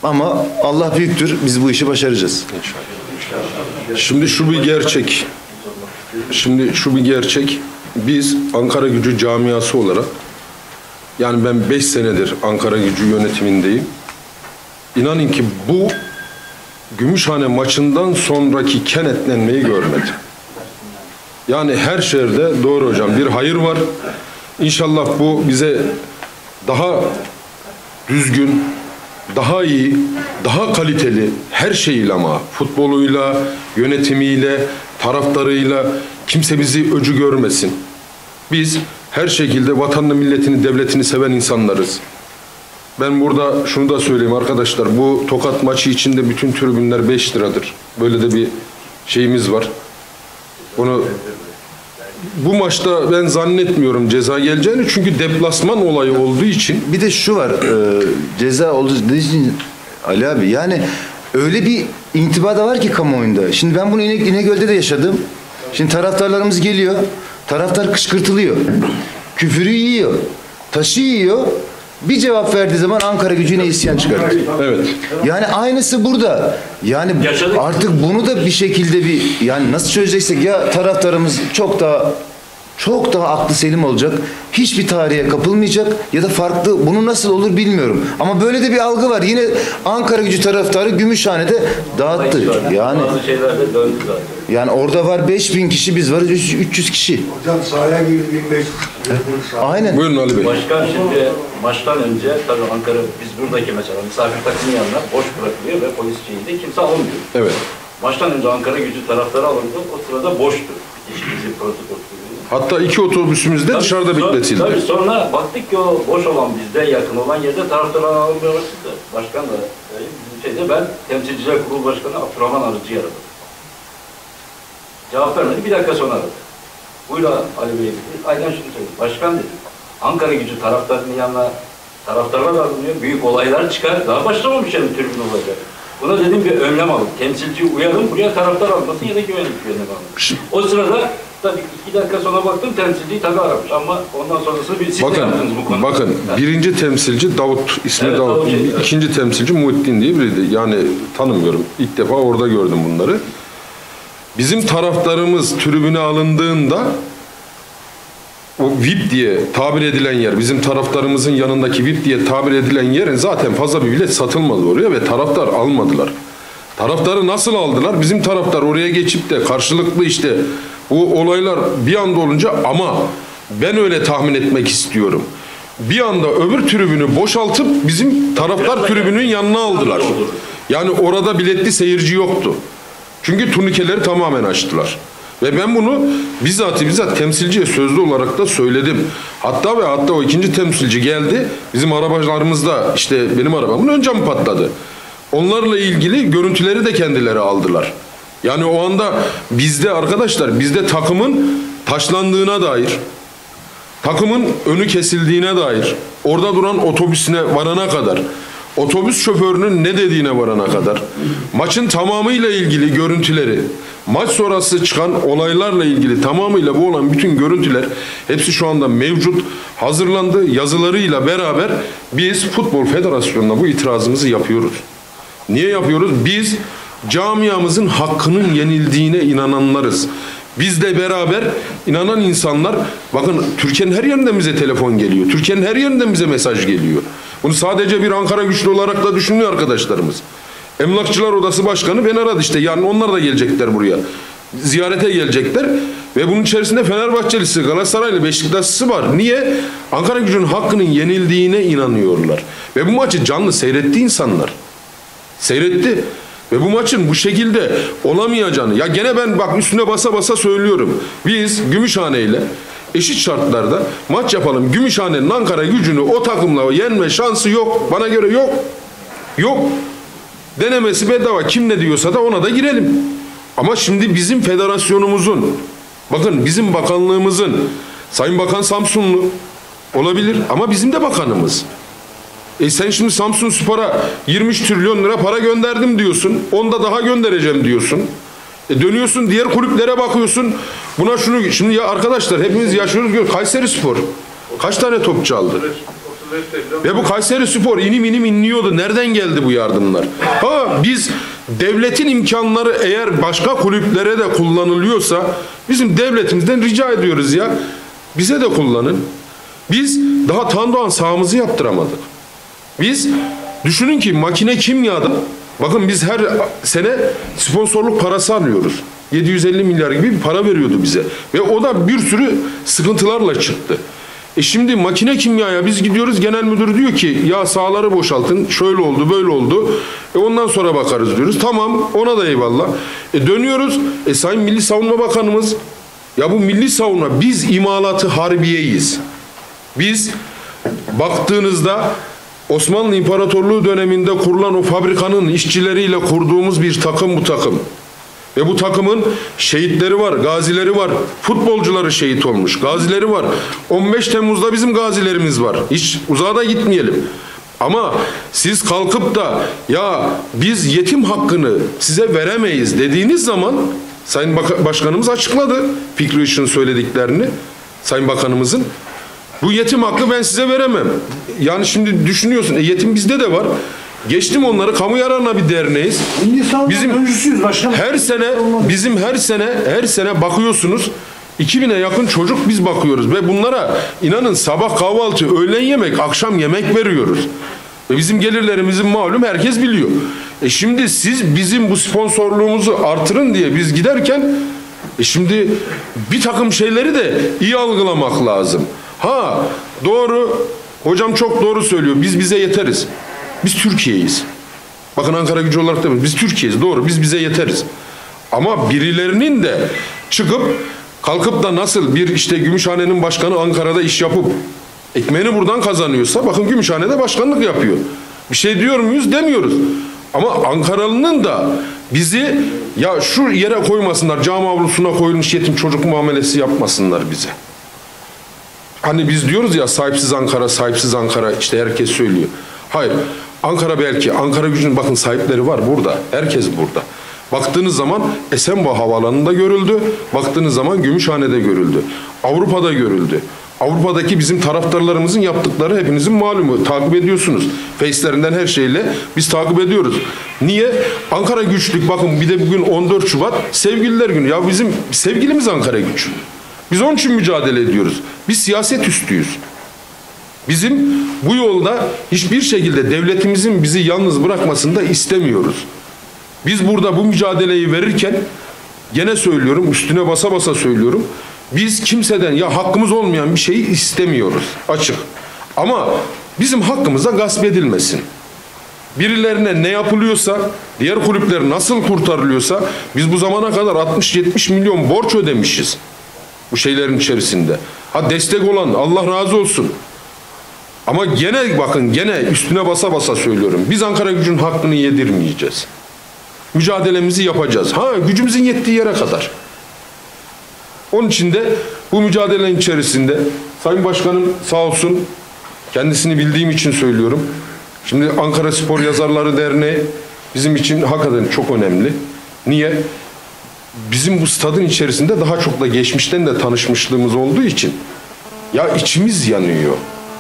Ama Allah büyüktür. Biz bu işi başaracağız. Şimdi şu bir gerçek. Şimdi şu bir gerçek. Biz Ankara Gücü camiası olarak yani ben 5 senedir Ankara Gücü yönetimindeyim. İnanın ki bu Gümüşhane maçından sonraki kenetlenmeyi görmedim. Yani her şehirde doğru hocam bir hayır var. İnşallah bu bize daha düzgün, daha iyi, daha kaliteli her şeyiyle ama futboluyla, yönetimiyle, taraftarıyla kimse bizi öcü görmesin. Biz her şekilde vatanını, milletini, devletini seven insanlarız. Ben burada şunu da söyleyeyim arkadaşlar. Bu Tokat maçı içinde bütün tribünler 5 liradır. Böyle de bir şeyimiz var. Bunu bu maçta ben zannetmiyorum ceza geleceğini çünkü deplasman olayı olduğu için Bir de şu var. e, ceza olduğu için Ali abi yani öyle bir intiba da var ki kamuoyunda. Şimdi ben bunu İne, İnegöl'de de yaşadım. Şimdi taraftarlarımız geliyor. Taraftar kışkırtılıyor. Küfürü yiyor. Taşı yiyor. Bir cevap verdiği zaman Ankara gücüne isyan çıkartıyor. evet. Yani aynısı burada. Yani Yaşadık. artık bunu da bir şekilde bir yani nasıl çözeceksek ya taraftarımız çok daha çok daha aklı selim olacak. Hiçbir tarihe kapılmayacak ya da farklı bunu nasıl olur bilmiyorum. Ama böyle de bir algı var. Yine Ankara Gücü taraftarı Gümüşhane'de dağıttı. Yani yani orada var 5000 kişi biz varız 300 kişi. Hocam sahaya girdi 1500. Aynen. Buyurun Ali Bey. Başkan şimdi maçtan önce tabii Ankara biz buradaki mesela misafir takımın yanına boş bırakılıyor ve polis şeyinde kimse alınmıyor. Evet. Maçtan önce Ankara gücü taraftarı alındı. O sırada boştu. İş bizim protokol. Hatta iki otobüsümüz de Tabii dışarıda bekletildi. Tabii sonra baktık ki o boş olan bizde yakın olan yerde taraftarlar alınmaya başladı. Başkan da bizim şeyde ben temsilciler kurulu başkanı Abdurrahman Arıcı'yı aradım. Cevap vermedi. Bir dakika sonra aradı. Buyur Ali Bey. Aynen şunu söyledi. Başkan dedi. Ankara gücü taraftarının yanına taraftarlar alınıyor. Büyük olaylar çıkar. Daha başlamamış yani tribün olacak. Buna dedim bir önlem alın. Temsilci uyarın. Buraya taraftar almasın ya da güvenlik önlem alın. O sırada tabii iki dakika sonra baktım temsilciyi tabii aramış ama ondan sonrasını bir siz Bakın, yaptınız bu konuda. bakın birinci temsilci Davut, ismi Evet, Davut. Davut Çelik. ikinci temsilci Muhittin diye biriydi. Yani tanımıyorum. İlk defa orada gördüm bunları. Bizim taraftarımız tribüne alındığında o VIP diye tabir edilen yer, bizim taraftarımızın yanındaki VIP diye tabir edilen yerin zaten fazla bir bilet satılmadı oraya ve taraftar almadılar. Taraftarı nasıl aldılar? Bizim taraftar oraya geçip de karşılıklı işte bu olaylar bir anda olunca ama ben öyle tahmin etmek istiyorum. Bir anda öbür tribünü boşaltıp bizim taraftar tribünün yanına aldılar. Yani orada biletli seyirci yoktu. Çünkü turnikeleri tamamen açtılar. Ve ben bunu bizzat bizzat temsilciye sözlü olarak da söyledim. Hatta ve hatta o ikinci temsilci geldi. Bizim arabalarımız da işte benim arabamın ön camı patladı. Onlarla ilgili görüntüleri de kendileri aldılar. Yani o anda bizde arkadaşlar bizde takımın taşlandığına dair takımın önü kesildiğine dair, orada duran otobüsüne varana kadar, otobüs şoförünün ne dediğine varana kadar, maçın tamamıyla ilgili görüntüleri, maç sonrası çıkan olaylarla ilgili tamamıyla bu olan bütün görüntüler hepsi şu anda mevcut, hazırlandı. Yazılarıyla beraber biz Futbol Federasyonu'na bu itirazımızı yapıyoruz. Niye yapıyoruz? Biz camiamızın hakkının yenildiğine inananlarız. Bizle beraber inanan insanlar, bakın Türkiye'nin her yerinden bize telefon geliyor. Türkiye'nin her yerinden bize mesaj geliyor. Bunu sadece bir Ankara güçlü olarak da düşünmüyor arkadaşlarımız. Emlakçılar Odası Başkanı beni aradı işte. Yani onlar da gelecekler buraya. Ziyarete gelecekler. Ve bunun içerisinde Fenerbahçelisi, Galatasaraylı, Beşiktaşlısı var. Niye? Ankara gücünün hakkının yenildiğine inanıyorlar. Ve bu maçı canlı seyretti insanlar seyretti. Ve bu maçın bu şekilde olamayacağını ya gene ben bak üstüne basa basa söylüyorum. Biz Gümüşhane ile eşit şartlarda maç yapalım. Gümüşhane'nin Ankara gücünü o takımla yenme şansı yok. Bana göre yok. Yok. Denemesi bedava. Kim ne diyorsa da ona da girelim. Ama şimdi bizim federasyonumuzun bakın bizim bakanlığımızın Sayın Bakan Samsunlu olabilir ama bizim de bakanımız. E sen şimdi Samsun Spor'a 23 trilyon lira para gönderdim diyorsun. Onda daha göndereceğim diyorsun. E dönüyorsun diğer kulüplere bakıyorsun. Buna şunu şimdi ya arkadaşlar hepimiz yaşıyoruz gör Kayseri Spor. Kaç tane topçu aldı? Ve bu Kayseri Spor inim inim inliyordu. Nereden geldi bu yardımlar? Ha biz devletin imkanları eğer başka kulüplere de kullanılıyorsa bizim devletimizden rica ediyoruz ya. Bize de kullanın. Biz daha Tandoğan sahamızı yaptıramadık. Biz düşünün ki makine kimyada bakın biz her sene sponsorluk parası alıyoruz. 750 milyar gibi bir para veriyordu bize. Ve o da bir sürü sıkıntılarla çıktı. E şimdi makine kimyaya biz gidiyoruz genel müdür diyor ki ya sahaları boşaltın şöyle oldu böyle oldu. E ondan sonra bakarız diyoruz. Tamam ona da eyvallah. E dönüyoruz. E Sayın Milli Savunma Bakanımız ya bu milli savunma biz imalatı harbiyeyiz. Biz baktığınızda Osmanlı İmparatorluğu döneminde kurulan o fabrikanın işçileriyle kurduğumuz bir takım bu takım. Ve bu takımın şehitleri var, gazileri var. Futbolcuları şehit olmuş, gazileri var. 15 Temmuz'da bizim gazilerimiz var. Hiç uzağa da gitmeyelim. Ama siz kalkıp da ya biz yetim hakkını size veremeyiz dediğiniz zaman Sayın Başkanımız açıkladı Fikri Işık'ın söylediklerini. Sayın Bakanımızın. Bu yetim hakkı ben size veremem. Yani şimdi düşünüyorsun e, yetim bizde de var. Geçtim onları kamu yararına bir derneğiz. Bizim öncüsüyüz başkanım. her sene bizim her sene her sene bakıyorsunuz 2000'e yakın çocuk biz bakıyoruz ve bunlara inanın sabah kahvaltı, öğlen yemek, akşam yemek veriyoruz. Ve bizim gelirlerimizin malum herkes biliyor. E şimdi siz bizim bu sponsorluğumuzu artırın diye biz giderken e şimdi bir takım şeyleri de iyi algılamak lazım. Ha doğru hocam çok doğru söylüyor. Biz bize yeteriz. Biz Türkiye'yiz. Bakın Ankara gücü olarak demiyoruz. Biz Türkiye'yiz. Doğru. Biz bize yeteriz. Ama birilerinin de çıkıp kalkıp da nasıl bir işte Gümüşhane'nin başkanı Ankara'da iş yapıp ekmeğini buradan kazanıyorsa bakın Gümüşhane'de başkanlık yapıyor. Bir şey diyor muyuz? Demiyoruz. Ama Ankaralı'nın da bizi ya şu yere koymasınlar, cami avlusuna koyulmuş yetim çocuk muamelesi yapmasınlar bize. Hani biz diyoruz ya sahipsiz Ankara, sahipsiz Ankara işte herkes söylüyor. Hayır. Ankara belki. Ankara gücünün bakın sahipleri var burada. Herkes burada. Baktığınız zaman Esenboğa Havaalanı'nda görüldü. Baktığınız zaman Gümüşhane'de görüldü. Avrupa'da görüldü. Avrupa'daki bizim taraftarlarımızın yaptıkları hepinizin malumu. Takip ediyorsunuz. Face'lerinden her şeyle biz takip ediyoruz. Niye? Ankara güçlük. Bakın bir de bugün 14 Şubat sevgililer günü. Ya bizim sevgilimiz Ankara güç. Biz onun için mücadele ediyoruz. Biz siyaset üstüyüz. Bizim bu yolda hiçbir şekilde devletimizin bizi yalnız bırakmasını da istemiyoruz. Biz burada bu mücadeleyi verirken gene söylüyorum, üstüne basa basa söylüyorum. Biz kimseden ya hakkımız olmayan bir şeyi istemiyoruz. Açık. Ama bizim hakkımıza gasp edilmesin. Birilerine ne yapılıyorsa, diğer kulüpler nasıl kurtarılıyorsa biz bu zamana kadar 60-70 milyon borç ödemişiz. Bu şeylerin içerisinde. Ha destek olan Allah razı olsun. Ama gene bakın gene üstüne basa basa söylüyorum. Biz Ankara gücün hakkını yedirmeyeceğiz. Mücadelemizi yapacağız. Ha gücümüzün yettiği yere kadar. Onun için de bu mücadelenin içerisinde Sayın Başkanım sağ olsun kendisini bildiğim için söylüyorum. Şimdi Ankara Spor Yazarları Derneği bizim için hakikaten çok önemli. Niye? Bizim bu stadın içerisinde daha çok da geçmişten de tanışmışlığımız olduğu için ya içimiz yanıyor.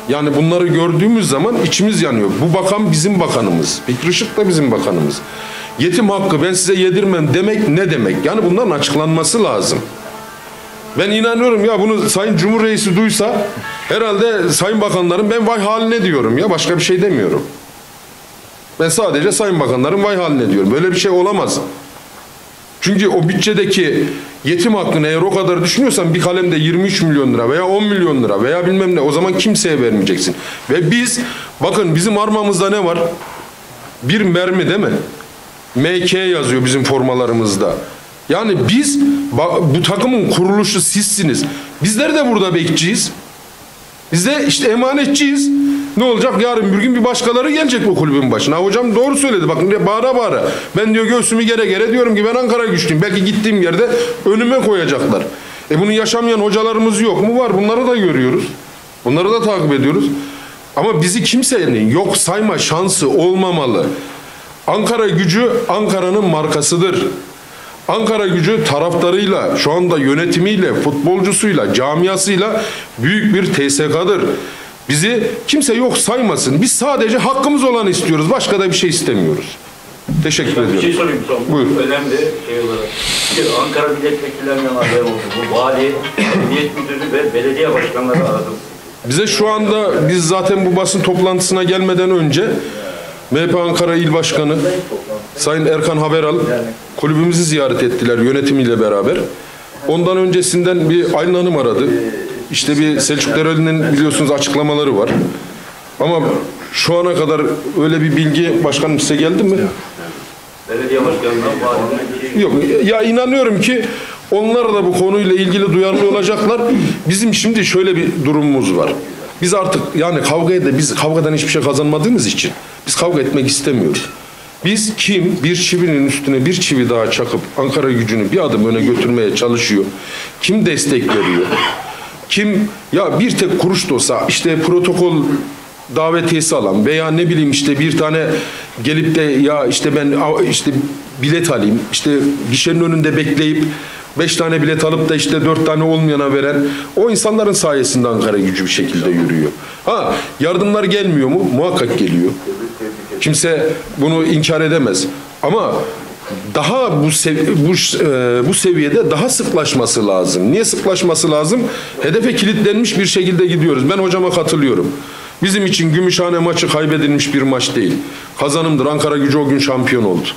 Yani bunları gördüğümüz zaman içimiz yanıyor. Bu bakan bizim bakanımız. Fikri Işık da bizim bakanımız. Yetim hakkı ben size yedirmem demek ne demek? Yani bunların açıklanması lazım. Ben inanıyorum ya bunu Sayın Cumhur Reisi duysa herhalde Sayın Bakanların ben vay haline diyorum ya başka bir şey demiyorum. Ben sadece Sayın Bakanların vay haline diyorum. Böyle bir şey olamaz. Çünkü o bütçedeki yetim hakkını eğer o kadar düşünüyorsan bir kalemde 23 milyon lira veya 10 milyon lira veya bilmem ne o zaman kimseye vermeyeceksin. Ve biz bakın bizim armamızda ne var? Bir mermi değil mi? MK yazıyor bizim formalarımızda. Yani biz bu takımın kuruluşu sizsiniz. Bizler de burada bekçiyiz. Biz de işte emanetçiyiz. Ne olacak? Yarın bir gün bir başkaları gelecek bu kulübün başına. Hocam doğru söyledi. Bakın bağıra bağıra. Ben diyor göğsümü gere gere diyorum ki ben Ankara güçlüyüm. Belki gittiğim yerde önüme koyacaklar. E bunu yaşamayan hocalarımız yok mu? Var. Bunları da görüyoruz. Bunları da takip ediyoruz. Ama bizi kimsenin yok sayma şansı olmamalı. Ankara gücü Ankara'nın markasıdır. Ankara gücü taraftarıyla, şu anda yönetimiyle, futbolcusuyla, camiasıyla büyük bir TSK'dır. Bizi kimse yok saymasın. Biz sadece hakkımız olanı istiyoruz. Başka da bir şey istemiyoruz. Teşekkür Bir şey ediyorum. sorayım son. Buyur. Önemli şey olarak. Bir Ankara milletvekillerinden haber oldu. Bu vali, emniyet müdürü ve belediye başkanları aradım. Bize şu anda biz zaten bu basın toplantısına gelmeden önce MHP Ankara İl Başkanı Sayın Erkan Haberal kulübümüzü ziyaret ettiler yönetimiyle beraber. Ondan öncesinden bir Aylin Hanım aradı. İşte bir Selçuk Dereli'nin biliyorsunuz açıklamaları var. Ama şu ana kadar öyle bir bilgi başkanım size geldi mi? Belediye başkanından Yok ya inanıyorum ki onlar da bu konuyla ilgili duyarlı olacaklar. Bizim şimdi şöyle bir durumumuz var. Biz artık yani kavgaya da biz kavgadan hiçbir şey kazanmadığımız için biz kavga etmek istemiyoruz. Biz kim bir çivinin üstüne bir çivi daha çakıp Ankara gücünü bir adım öne götürmeye çalışıyor? Kim destek veriyor? Kim ya bir tek kuruş da olsa işte protokol davetiyesi alan veya ne bileyim işte bir tane gelip de ya işte ben işte bilet alayım işte gişenin önünde bekleyip beş tane bilet alıp da işte dört tane olmayana veren o insanların sayesinde Ankara gücü bir şekilde yürüyor. Ha yardımlar gelmiyor mu? Muhakkak geliyor. Kimse bunu inkar edemez. Ama daha bu sev- bu e, bu seviyede daha sıklaşması lazım. Niye sıklaşması lazım? Hedefe kilitlenmiş bir şekilde gidiyoruz. Ben hocama katılıyorum. Bizim için Gümüşhane maçı kaybedilmiş bir maç değil. Kazanımdır. Ankara Gücü o gün şampiyon oldu.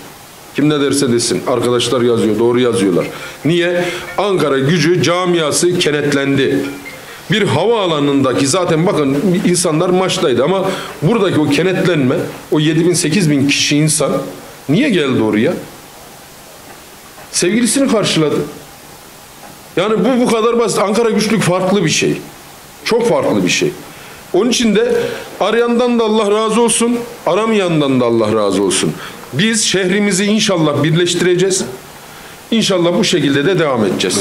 Kim ne derse desin. Arkadaşlar yazıyor, doğru yazıyorlar. Niye? Ankara Gücü camiası kenetlendi. Bir havaalanındaki zaten bakın insanlar maçtaydı ama buradaki o kenetlenme, o 7 bin 8 bin kişi insan niye geldi oraya? Sevgilisini karşıladı. Yani bu bu kadar basit. Ankara güçlük farklı bir şey. Çok farklı bir şey. Onun için de arayandan da Allah razı olsun, aramayandan da Allah razı olsun. Biz şehrimizi inşallah birleştireceğiz. İnşallah bu şekilde de devam edeceğiz.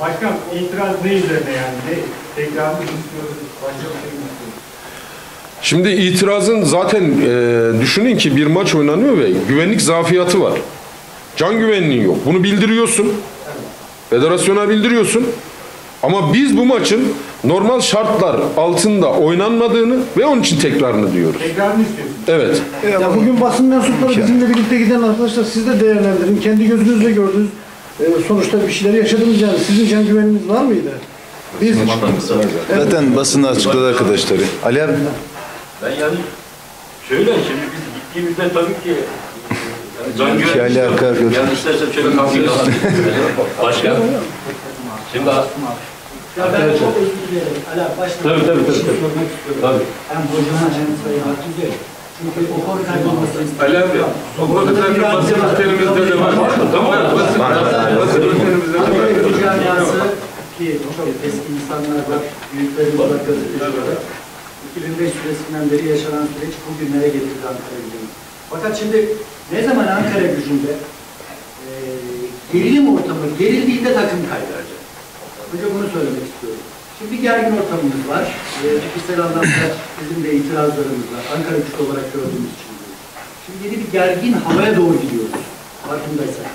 Başkan itiraz ne üzerine yani? Ne, istiyoruz? Şey istiyoruz? Şimdi itirazın zaten e, düşünün ki bir maç oynanıyor ve güvenlik zafiyatı var. Can güvenliği yok. Bunu bildiriyorsun. Federasyona bildiriyorsun. Ama biz bu maçın normal şartlar altında oynanmadığını ve onun için tekrarını diyoruz. Tekrarını istiyorsun. Evet. Ya bugün basın mensupları bizimle birlikte giden arkadaşlar siz de değerlendirin. Kendi gözünüzle gördünüz. Ee, sonuçta bir şeyler yaşadınız yani. Sizin can güveniniz var mıydı? Biz Zaten basında açıkladı arkadaşları. Ali abi. Ben yani şöyle şimdi biz gittiğimizde tabii ki yani can gör. Yani istersen şöyle kalkayım. Başka? Şimdi Ya ben çok özür dilerim. Ala başta Tabii, tabii, tabii, şey tabii. sormak istiyorum. Tabii. Hem hocama hem Sayın Hakim Bey. Çünkü o konu kaybolmasını Ali abi, o konuda zaten basın bültenimizde de var. Tamam mı? Basın, basın bültenimizde de var. Ankara Gücü camiası ki çok eski insanlar var, büyüklerimiz var, gazeteciler var. 2005 süresinden beri yaşanan süreç bugünlere getirdi Ankara Gücü'nü. Fakat şimdi ne zaman Ankara Gücü'nde e, gerilim ortamı gerildiğinde takım kaybedecek. Önce bunu söylemek istiyorum. Şimdi bir gergin ortamımız var. E, fikirsel anlamda bizim de itirazlarımız var. Ankara Gücü olarak gördüğümüz için. Şimdi yeni bir gergin havaya doğru gidiyoruz. Farkındaysan.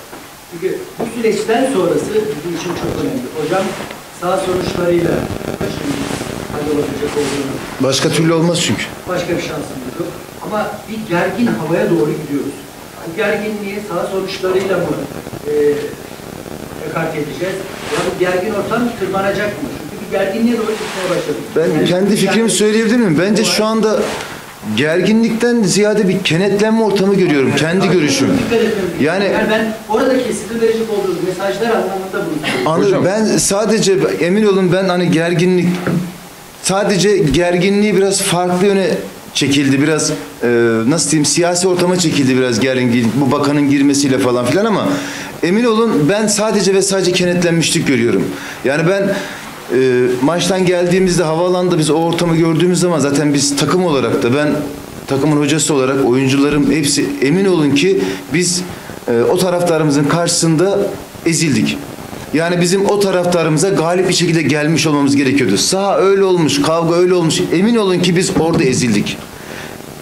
Çünkü bu süreçten sonrası bizim için çok önemli. Hocam sağ sonuçlarıyla şimdi hallolacak olduğunu Başka türlü olmaz çünkü. başka bir şansımız yok. Ama bir gergin havaya doğru gidiyoruz. Bu gerginliği sağ sonuçlarıyla mı e, ekart edeceğiz? Ya bu gergin ortam tırmanacak mı? Çünkü bir gerginliğe doğru gitmeye başladık. Ben Yani kendi fikrimi söyleyebilir miyim? Bence şu anda gerginlikten ziyade bir kenetlenme ortamı görüyorum. Kendi görüşüm. Yani- yani, ben oradaki sizin verecek olduğunuz mesajlar anlamında bunu. Anladım. Ben sadece emin olun ben hani gerginlik sadece gerginliği biraz farklı yöne çekildi biraz e, nasıl diyeyim siyasi ortama çekildi biraz gerginlik bu bakanın girmesiyle falan filan ama emin olun ben sadece ve sadece kenetlenmişlik görüyorum. Yani ben e, maçtan geldiğimizde havaalanında biz o ortamı gördüğümüz zaman zaten biz takım olarak da ben takımın hocası olarak oyuncularım hepsi emin olun ki biz e, o taraftarımızın karşısında ezildik. Yani bizim o taraftarımıza galip bir şekilde gelmiş olmamız gerekiyordu. Sağ öyle olmuş, kavga öyle olmuş. Emin olun ki biz orada ezildik.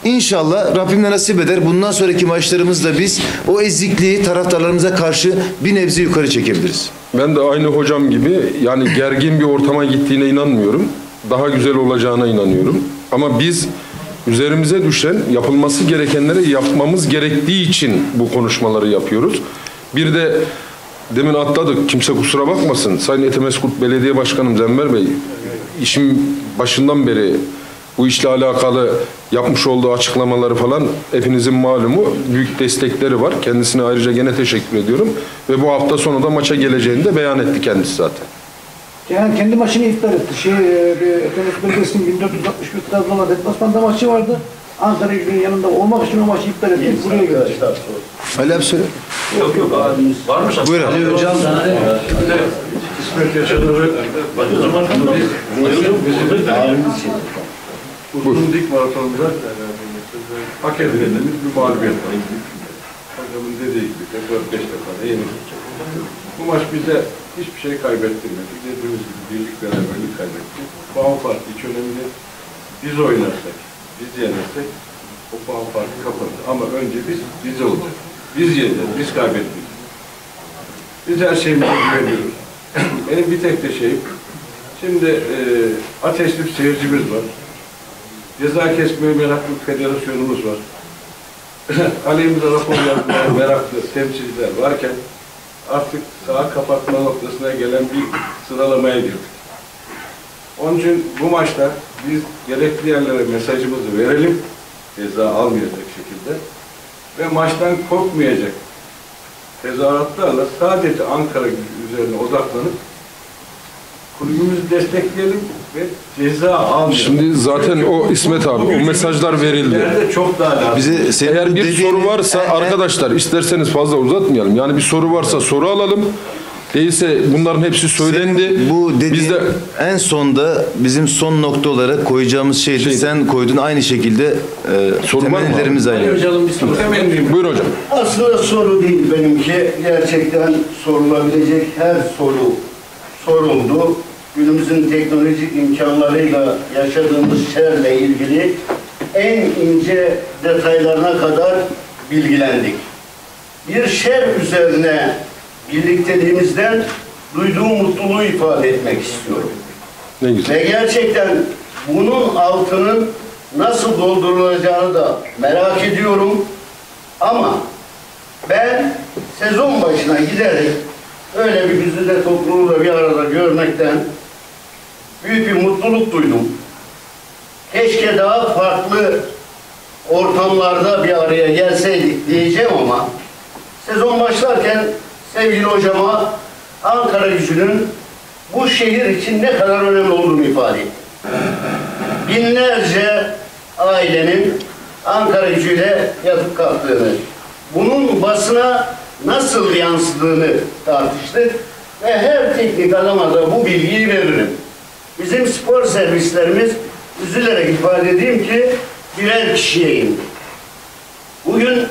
İnşallah Rabbim de nasip eder. Bundan sonraki maçlarımızda biz o ezikliği taraftarlarımıza karşı bir nebze yukarı çekebiliriz. Ben de aynı hocam gibi yani gergin bir ortama gittiğine inanmıyorum. Daha güzel olacağına inanıyorum. Ama biz üzerimize düşen yapılması gerekenleri yapmamız gerektiği için bu konuşmaları yapıyoruz. Bir de demin atladık kimse kusura bakmasın. Sayın Etemeskut Belediye Başkanım Zember Bey işin başından beri bu işle alakalı yapmış olduğu açıklamaları falan hepinizin malumu büyük destekleri var. Kendisine ayrıca gene teşekkür ediyorum. Ve bu hafta sonu da maça geleceğini de beyan etti kendisi zaten. Yani kendi maçını iptal etti. Şey, bir Efendimiz Belediyesi'nin 1461 Trabzon'la deplasmanda maçı vardı. Ankara gücünün yanında olmak için o maçı iptal etti. Buraya geldi. Ali abi söyle. Yok yok abimiz. Varmış aslında. Buyur abi. Ali Hocam İsmet Yaşar'ı o zaman Uzun dik maratonda hak edildiğimiz bir mağlubiyet var. Hocamın dediği gibi tekrar beş defa da yenildik. Bu maç bize hiçbir şey kaybettirmedi. Dediğimiz gibi birlik beraberlik kaybettik. Puan farkı hiç önemli. Biz oynarsak, biz yenersek o puan farkı kapanır. Ama önce biz bize olacak. Biz yeneceğiz, biz kaybettik. Biz her şeyimize güveniyoruz. Benim bir tek de şeyim, şimdi e, ateşli bir seyircimiz var. Ceza kesmeye meraklı bir federasyonumuz var. Aleyhimize rapor yazmaya meraklı temsilciler varken artık saha kapatma noktasına gelen bir sıralamaya girdik. Onun için bu maçta biz gerekli yerlere mesajımızı verelim, ceza almayacak şekilde ve maçtan korkmayacak tezahüratlarla sadece Ankara üzerine odaklanıp kulübümüzü destekleyelim ve ceza almayalım. Şimdi zaten o İsmet abi o mesajlar verildi. İleride çok daha lazım. Bize senin Eğer bir soru varsa En- en- arkadaşlar isterseniz fazla uzatmayalım. Yani bir soru varsa soru alalım. Değilse bunların hepsi söylendi. Senin bu dediğin Biz de en sonda bizim son nokta olarak koyacağımız şeydi. Şey- Sen koydun aynı şekilde e, Soru temennilerimiz aynı. Hocam bir soru. Temennim buyur hocam. Aslında soru değil benimki. Gerçekten sorulabilecek her soru soruldu. Günümüzün teknolojik imkanlarıyla yaşadığımız şerle ilgili en ince detaylarına kadar bilgilendik. Bir şer üzerine birlikteliğimizden duyduğum mutluluğu ifade etmek istiyorum. Ne güzel. Ve gerçekten bunun altının nasıl doldurulacağını da merak ediyorum. Ama ben sezon başına giderek öyle bir güzide topluluğu da bir arada görmekten büyük bir mutluluk duydum. Keşke daha farklı ortamlarda bir araya gelseydik diyeceğim ama sezon başlarken sevgili hocama Ankara gücünün bu şehir için ne kadar önemli olduğunu ifade etti. Binlerce ailenin Ankara gücüyle yatıp kalktığını, bunun basına nasıl yansıdığını tartıştık ve her teknik adama da bu bilgiyi veririm. Bizim spor servislerimiz üzülerek ifade edeyim ki birer kişiye indi. Bugün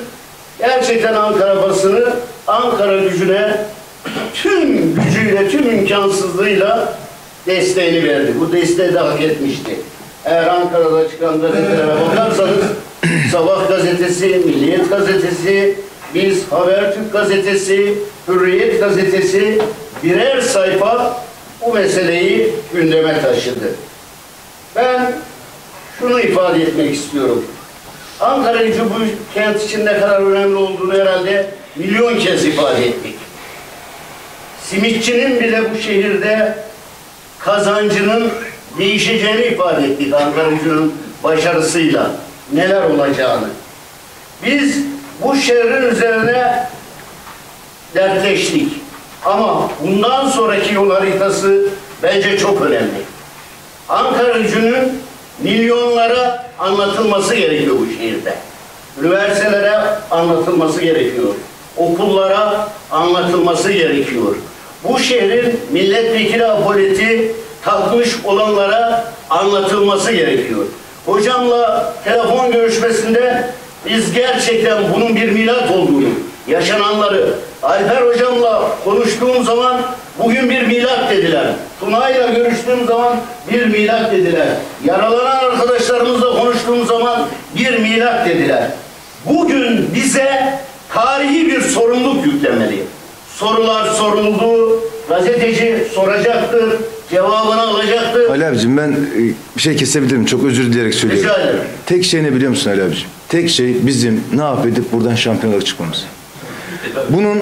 gerçekten Ankara basını Ankara gücüne tüm gücüyle, tüm imkansızlığıyla desteğini verdi. Bu desteği de hak etmişti. Eğer Ankara'da çıkan gazetelere bakarsanız Sabah gazetesi, Milliyet gazetesi, biz Habertürk gazetesi, Hürriyet gazetesi birer sayfa bu meseleyi gündeme taşıdı. Ben şunu ifade etmek istiyorum. Ankara gücü bu kent için ne kadar önemli olduğunu herhalde milyon kez ifade ettik. Simitçinin bile bu şehirde kazancının değişeceğini ifade ettik Ankara gücünün başarısıyla. Neler olacağını. Biz bu şehrin üzerine dertleştik. Ama bundan sonraki yol haritası bence çok önemli. Ankara gücünün milyonlara anlatılması gerekiyor bu şehirde. Üniversitelere anlatılması gerekiyor. Okullara anlatılması gerekiyor. Bu şehrin milletvekili apoleti takmış olanlara anlatılması gerekiyor. Hocamla telefon görüşmesinde biz gerçekten bunun bir milat olduğunu, yaşananları Alper hocamla konuştuğum zaman bugün bir milat dediler. Tuna'yla görüştüğüm zaman bir milat dediler. Yaralanan arkadaşlarımızla konuştuğum zaman bir milat dediler. Bugün bize tarihi bir sorumluluk yüklemeli. Sorular soruldu, gazeteci soracaktır, cevabını alacaktır. Ali abicim ben e, bir şey kesebilirim. Çok özür dileyerek söylüyorum. Rica ederim. Tek şey ne biliyor musun Ali abicim? Tek şey bizim ne yap edip buradan şampiyon olarak çıkmamız. Bunun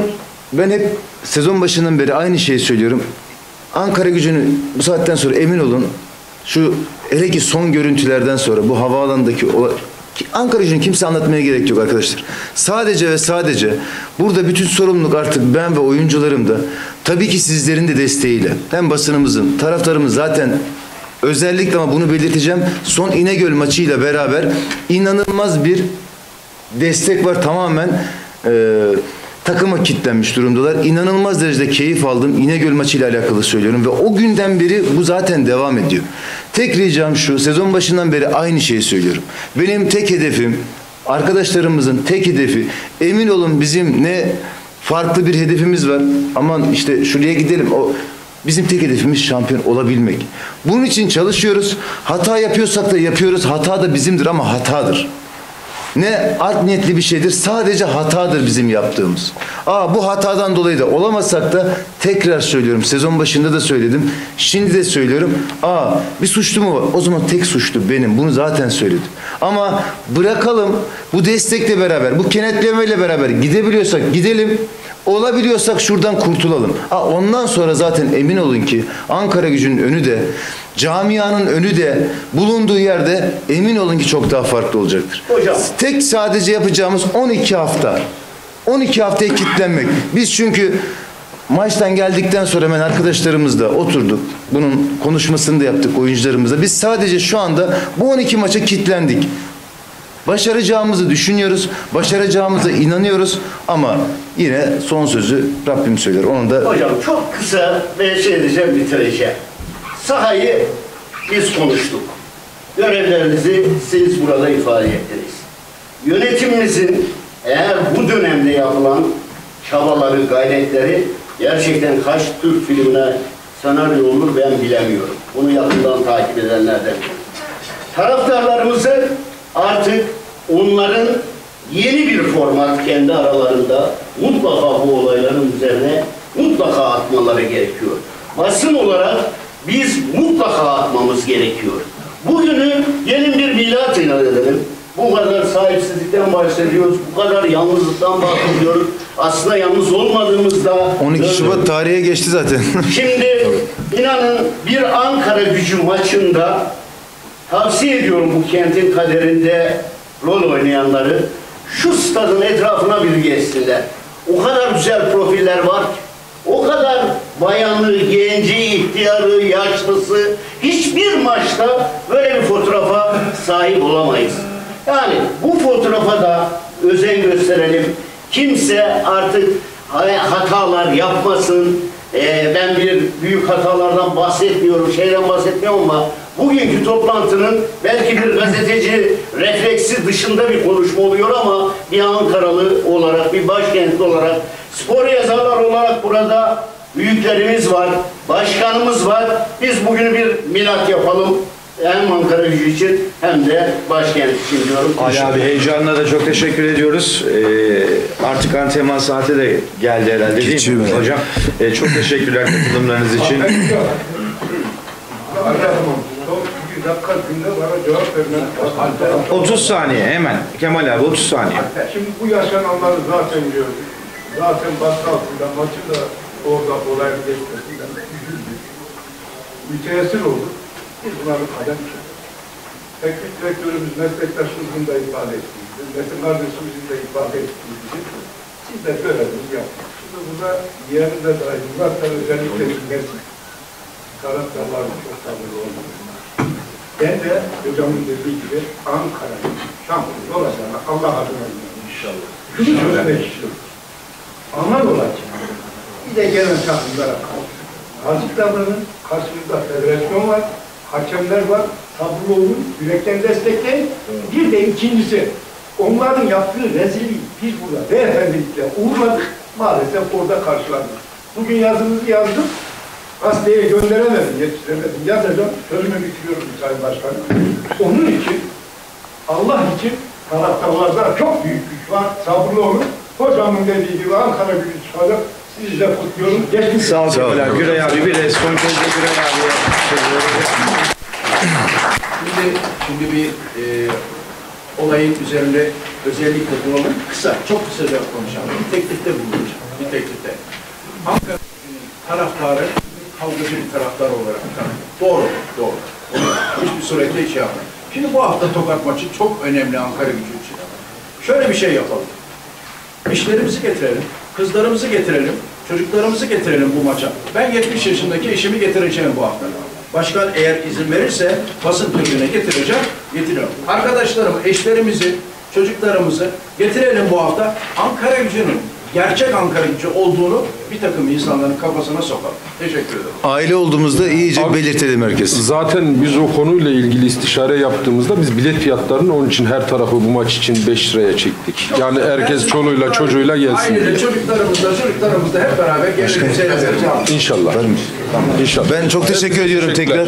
ben hep sezon başından beri aynı şeyi söylüyorum. Ankara gücünü bu saatten sonra emin olun şu hele ki son görüntülerden sonra bu havaalanındaki Ankara gücünü kimse anlatmaya gerek yok arkadaşlar. Sadece ve sadece burada bütün sorumluluk artık ben ve oyuncularım da tabii ki sizlerin de desteğiyle. Hem basınımızın taraftarımız zaten özellikle ama bunu belirteceğim. Son İnegöl maçıyla beraber inanılmaz bir destek var tamamen. E, takıma kitlenmiş durumdalar. İnanılmaz derecede keyif aldım. İnegöl maçıyla alakalı söylüyorum ve o günden beri bu zaten devam ediyor. Tek ricam şu sezon başından beri aynı şeyi söylüyorum. Benim tek hedefim arkadaşlarımızın tek hedefi emin olun bizim ne farklı bir hedefimiz var. Aman işte şuraya gidelim o Bizim tek hedefimiz şampiyon olabilmek. Bunun için çalışıyoruz. Hata yapıyorsak da yapıyoruz. Hata da bizimdir ama hatadır. Ne art niyetli bir şeydir. Sadece hatadır bizim yaptığımız. Aa bu hatadan dolayı da olamasak da tekrar söylüyorum. Sezon başında da söyledim. Şimdi de söylüyorum. Aa bir suçlu mu var? O zaman tek suçlu benim. Bunu zaten söyledim. Ama bırakalım bu destekle beraber, bu kenetlemeyle beraber gidebiliyorsak gidelim. Olabiliyorsak şuradan kurtulalım. Aa, ondan sonra zaten emin olun ki Ankara gücünün önü de camianın önü de bulunduğu yerde emin olun ki çok daha farklı olacaktır. Hocam. Tek sadece yapacağımız 12 hafta. 12 haftaya kilitlenmek. Biz çünkü maçtan geldikten sonra hemen arkadaşlarımızla oturduk. Bunun konuşmasını da yaptık oyuncularımızla. Biz sadece şu anda bu 12 maça kilitlendik. Başaracağımızı düşünüyoruz. Başaracağımıza inanıyoruz. Ama yine son sözü Rabbim söyler. Onu da Hocam çok kısa bir şey diyeceğim bitireceğim. Sahayı biz konuştuk. Görevlerinizi siz burada ifade ettiniz. Yönetimimizin eğer bu dönemde yapılan çabaları, gayretleri gerçekten kaç Türk filmine senaryo olur ben bilemiyorum. Bunu yakından takip edenlerden. Taraftarlarımızı artık onların yeni bir format kendi aralarında mutlaka bu olayların üzerine mutlaka atmaları gerekiyor. Basın olarak biz mutlaka atmamız gerekiyor. Bugünü gelin bir milat ilan edelim. Bu kadar sahipsizlikten bahsediyoruz, bu kadar yalnızlıktan bahsediyoruz. Aslında yalnız olmadığımızda 12 Şubat tarihe geçti zaten. Şimdi inanın bir Ankara gücü maçında tavsiye ediyorum bu kentin kaderinde rol oynayanları şu stadın etrafına bir geçsinler. O kadar güzel profiller var ki, o kadar bayanı, genci, ihtiyarı, yaşlısı hiçbir maçta böyle bir fotoğrafa sahip olamayız. Yani bu fotoğrafa da özen gösterelim. Kimse artık hatalar yapmasın. Ee, ben bir büyük hatalardan bahsetmiyorum, şeyden bahsetmiyorum ama bugünkü toplantının belki bir gazeteci refleksi dışında bir konuşma oluyor ama bir Ankaralı olarak, bir başkentli olarak, spor yazarlar olarak burada büyüklerimiz var, başkanımız var. Biz bugünü bir milat yapalım. Hem Ankara gücü için hem de başkent için diyorum. Ali abi heyecanla da çok teşekkür ediyoruz. Ee, artık antrenman saati de geldi herhalde değil Geçiyor mi bile. hocam? Ee, çok teşekkürler katılımlarınız için. Vermen. 30 saniye hemen. Kemal abi 30 saniye. Şimdi bu yaşananları zaten gördük. Zaten baskı altında maçı da orada olayın geçmesinden. Müteessir olduk. Biz bir kalem çektik. Teknik direktörümüz, meslektaşımızın da ifade ettiği gibi, Metin kardeşimizin de ifade ettiği gibi biz de görevimizi yaptık. Şimdi burada yeğenimle dahil, zaten özellikle dinlersin. Taraftarların çok sabırlı olmalı. Ben de hocamın dediği gibi Ankara şampiyon olacağına Allah adına inanıyorum. İnşallah. Şunu söylemek istiyorum. Aman olacak. Bir de gelen takımlara karşı. Azıcık davranın. Karşımızda federasyon var. Hakemler var. Sabırlı olun. Yürekten destekleyin. Bir de ikincisi. Onların yaptığı rezilliği biz burada beyefendilikle uğurladık. Maalesef orada karşılandık. Bugün yazınızı yazdım. Gazeteye gönderemedim, yetiştiremedim. Yazacağım, sözümü bitiriyorum Sayın Başkanım. Onun için, Allah için taraftarlarda çok büyük güç var. Sabırlı olun. Hocamın dediği gibi Ankara gücü çıkacak. Sizi de kutluyorum. Geçmiş Sağ ol Sağ ol. Güray abi. Güray abi bir respon közde Güray abiye. Şimdi, şimdi bir e, olayın üzerinde özellikle duralım. Kısa, çok kısaca konuşalım. Bir teklifte bulunacağım. Bir teklifte. Ankara taraftarı kavgacı bir taraftar olarak. Doğru, doğru. Hiçbir surette şey yapmayın. Şimdi bu hafta Tokat maçı çok önemli Ankara gücü için. Şöyle bir şey yapalım. İşlerimizi getirelim, kızlarımızı getirelim, çocuklarımızı getirelim bu maça. Ben 70 yaşındaki eşimi getireceğim bu hafta. Başkan eğer izin verirse basın türlüğüne getireceğim, getiriyorum. Arkadaşlarım, eşlerimizi, çocuklarımızı getirelim bu hafta. Ankara gücünün gerçek Ankara gücü olduğunu bir takım insanların kafasına sokalım. Teşekkür ederim. Aile olduğumuzda iyice Abi- belirtelim herkes. Zaten biz o konuyla ilgili istişare yaptığımızda biz bilet fiyatlarını onun için her tarafı bu maç için 5 liraya çektik. Yani herkes çoluğuyla çocuğuyla gelsin Ailece diye. çocuklarımızla, çocuklarımızla hep beraber gelelim, seyredelim. İnşallah. İnşallah. Ben çok teşekkür ediyorum tekrar.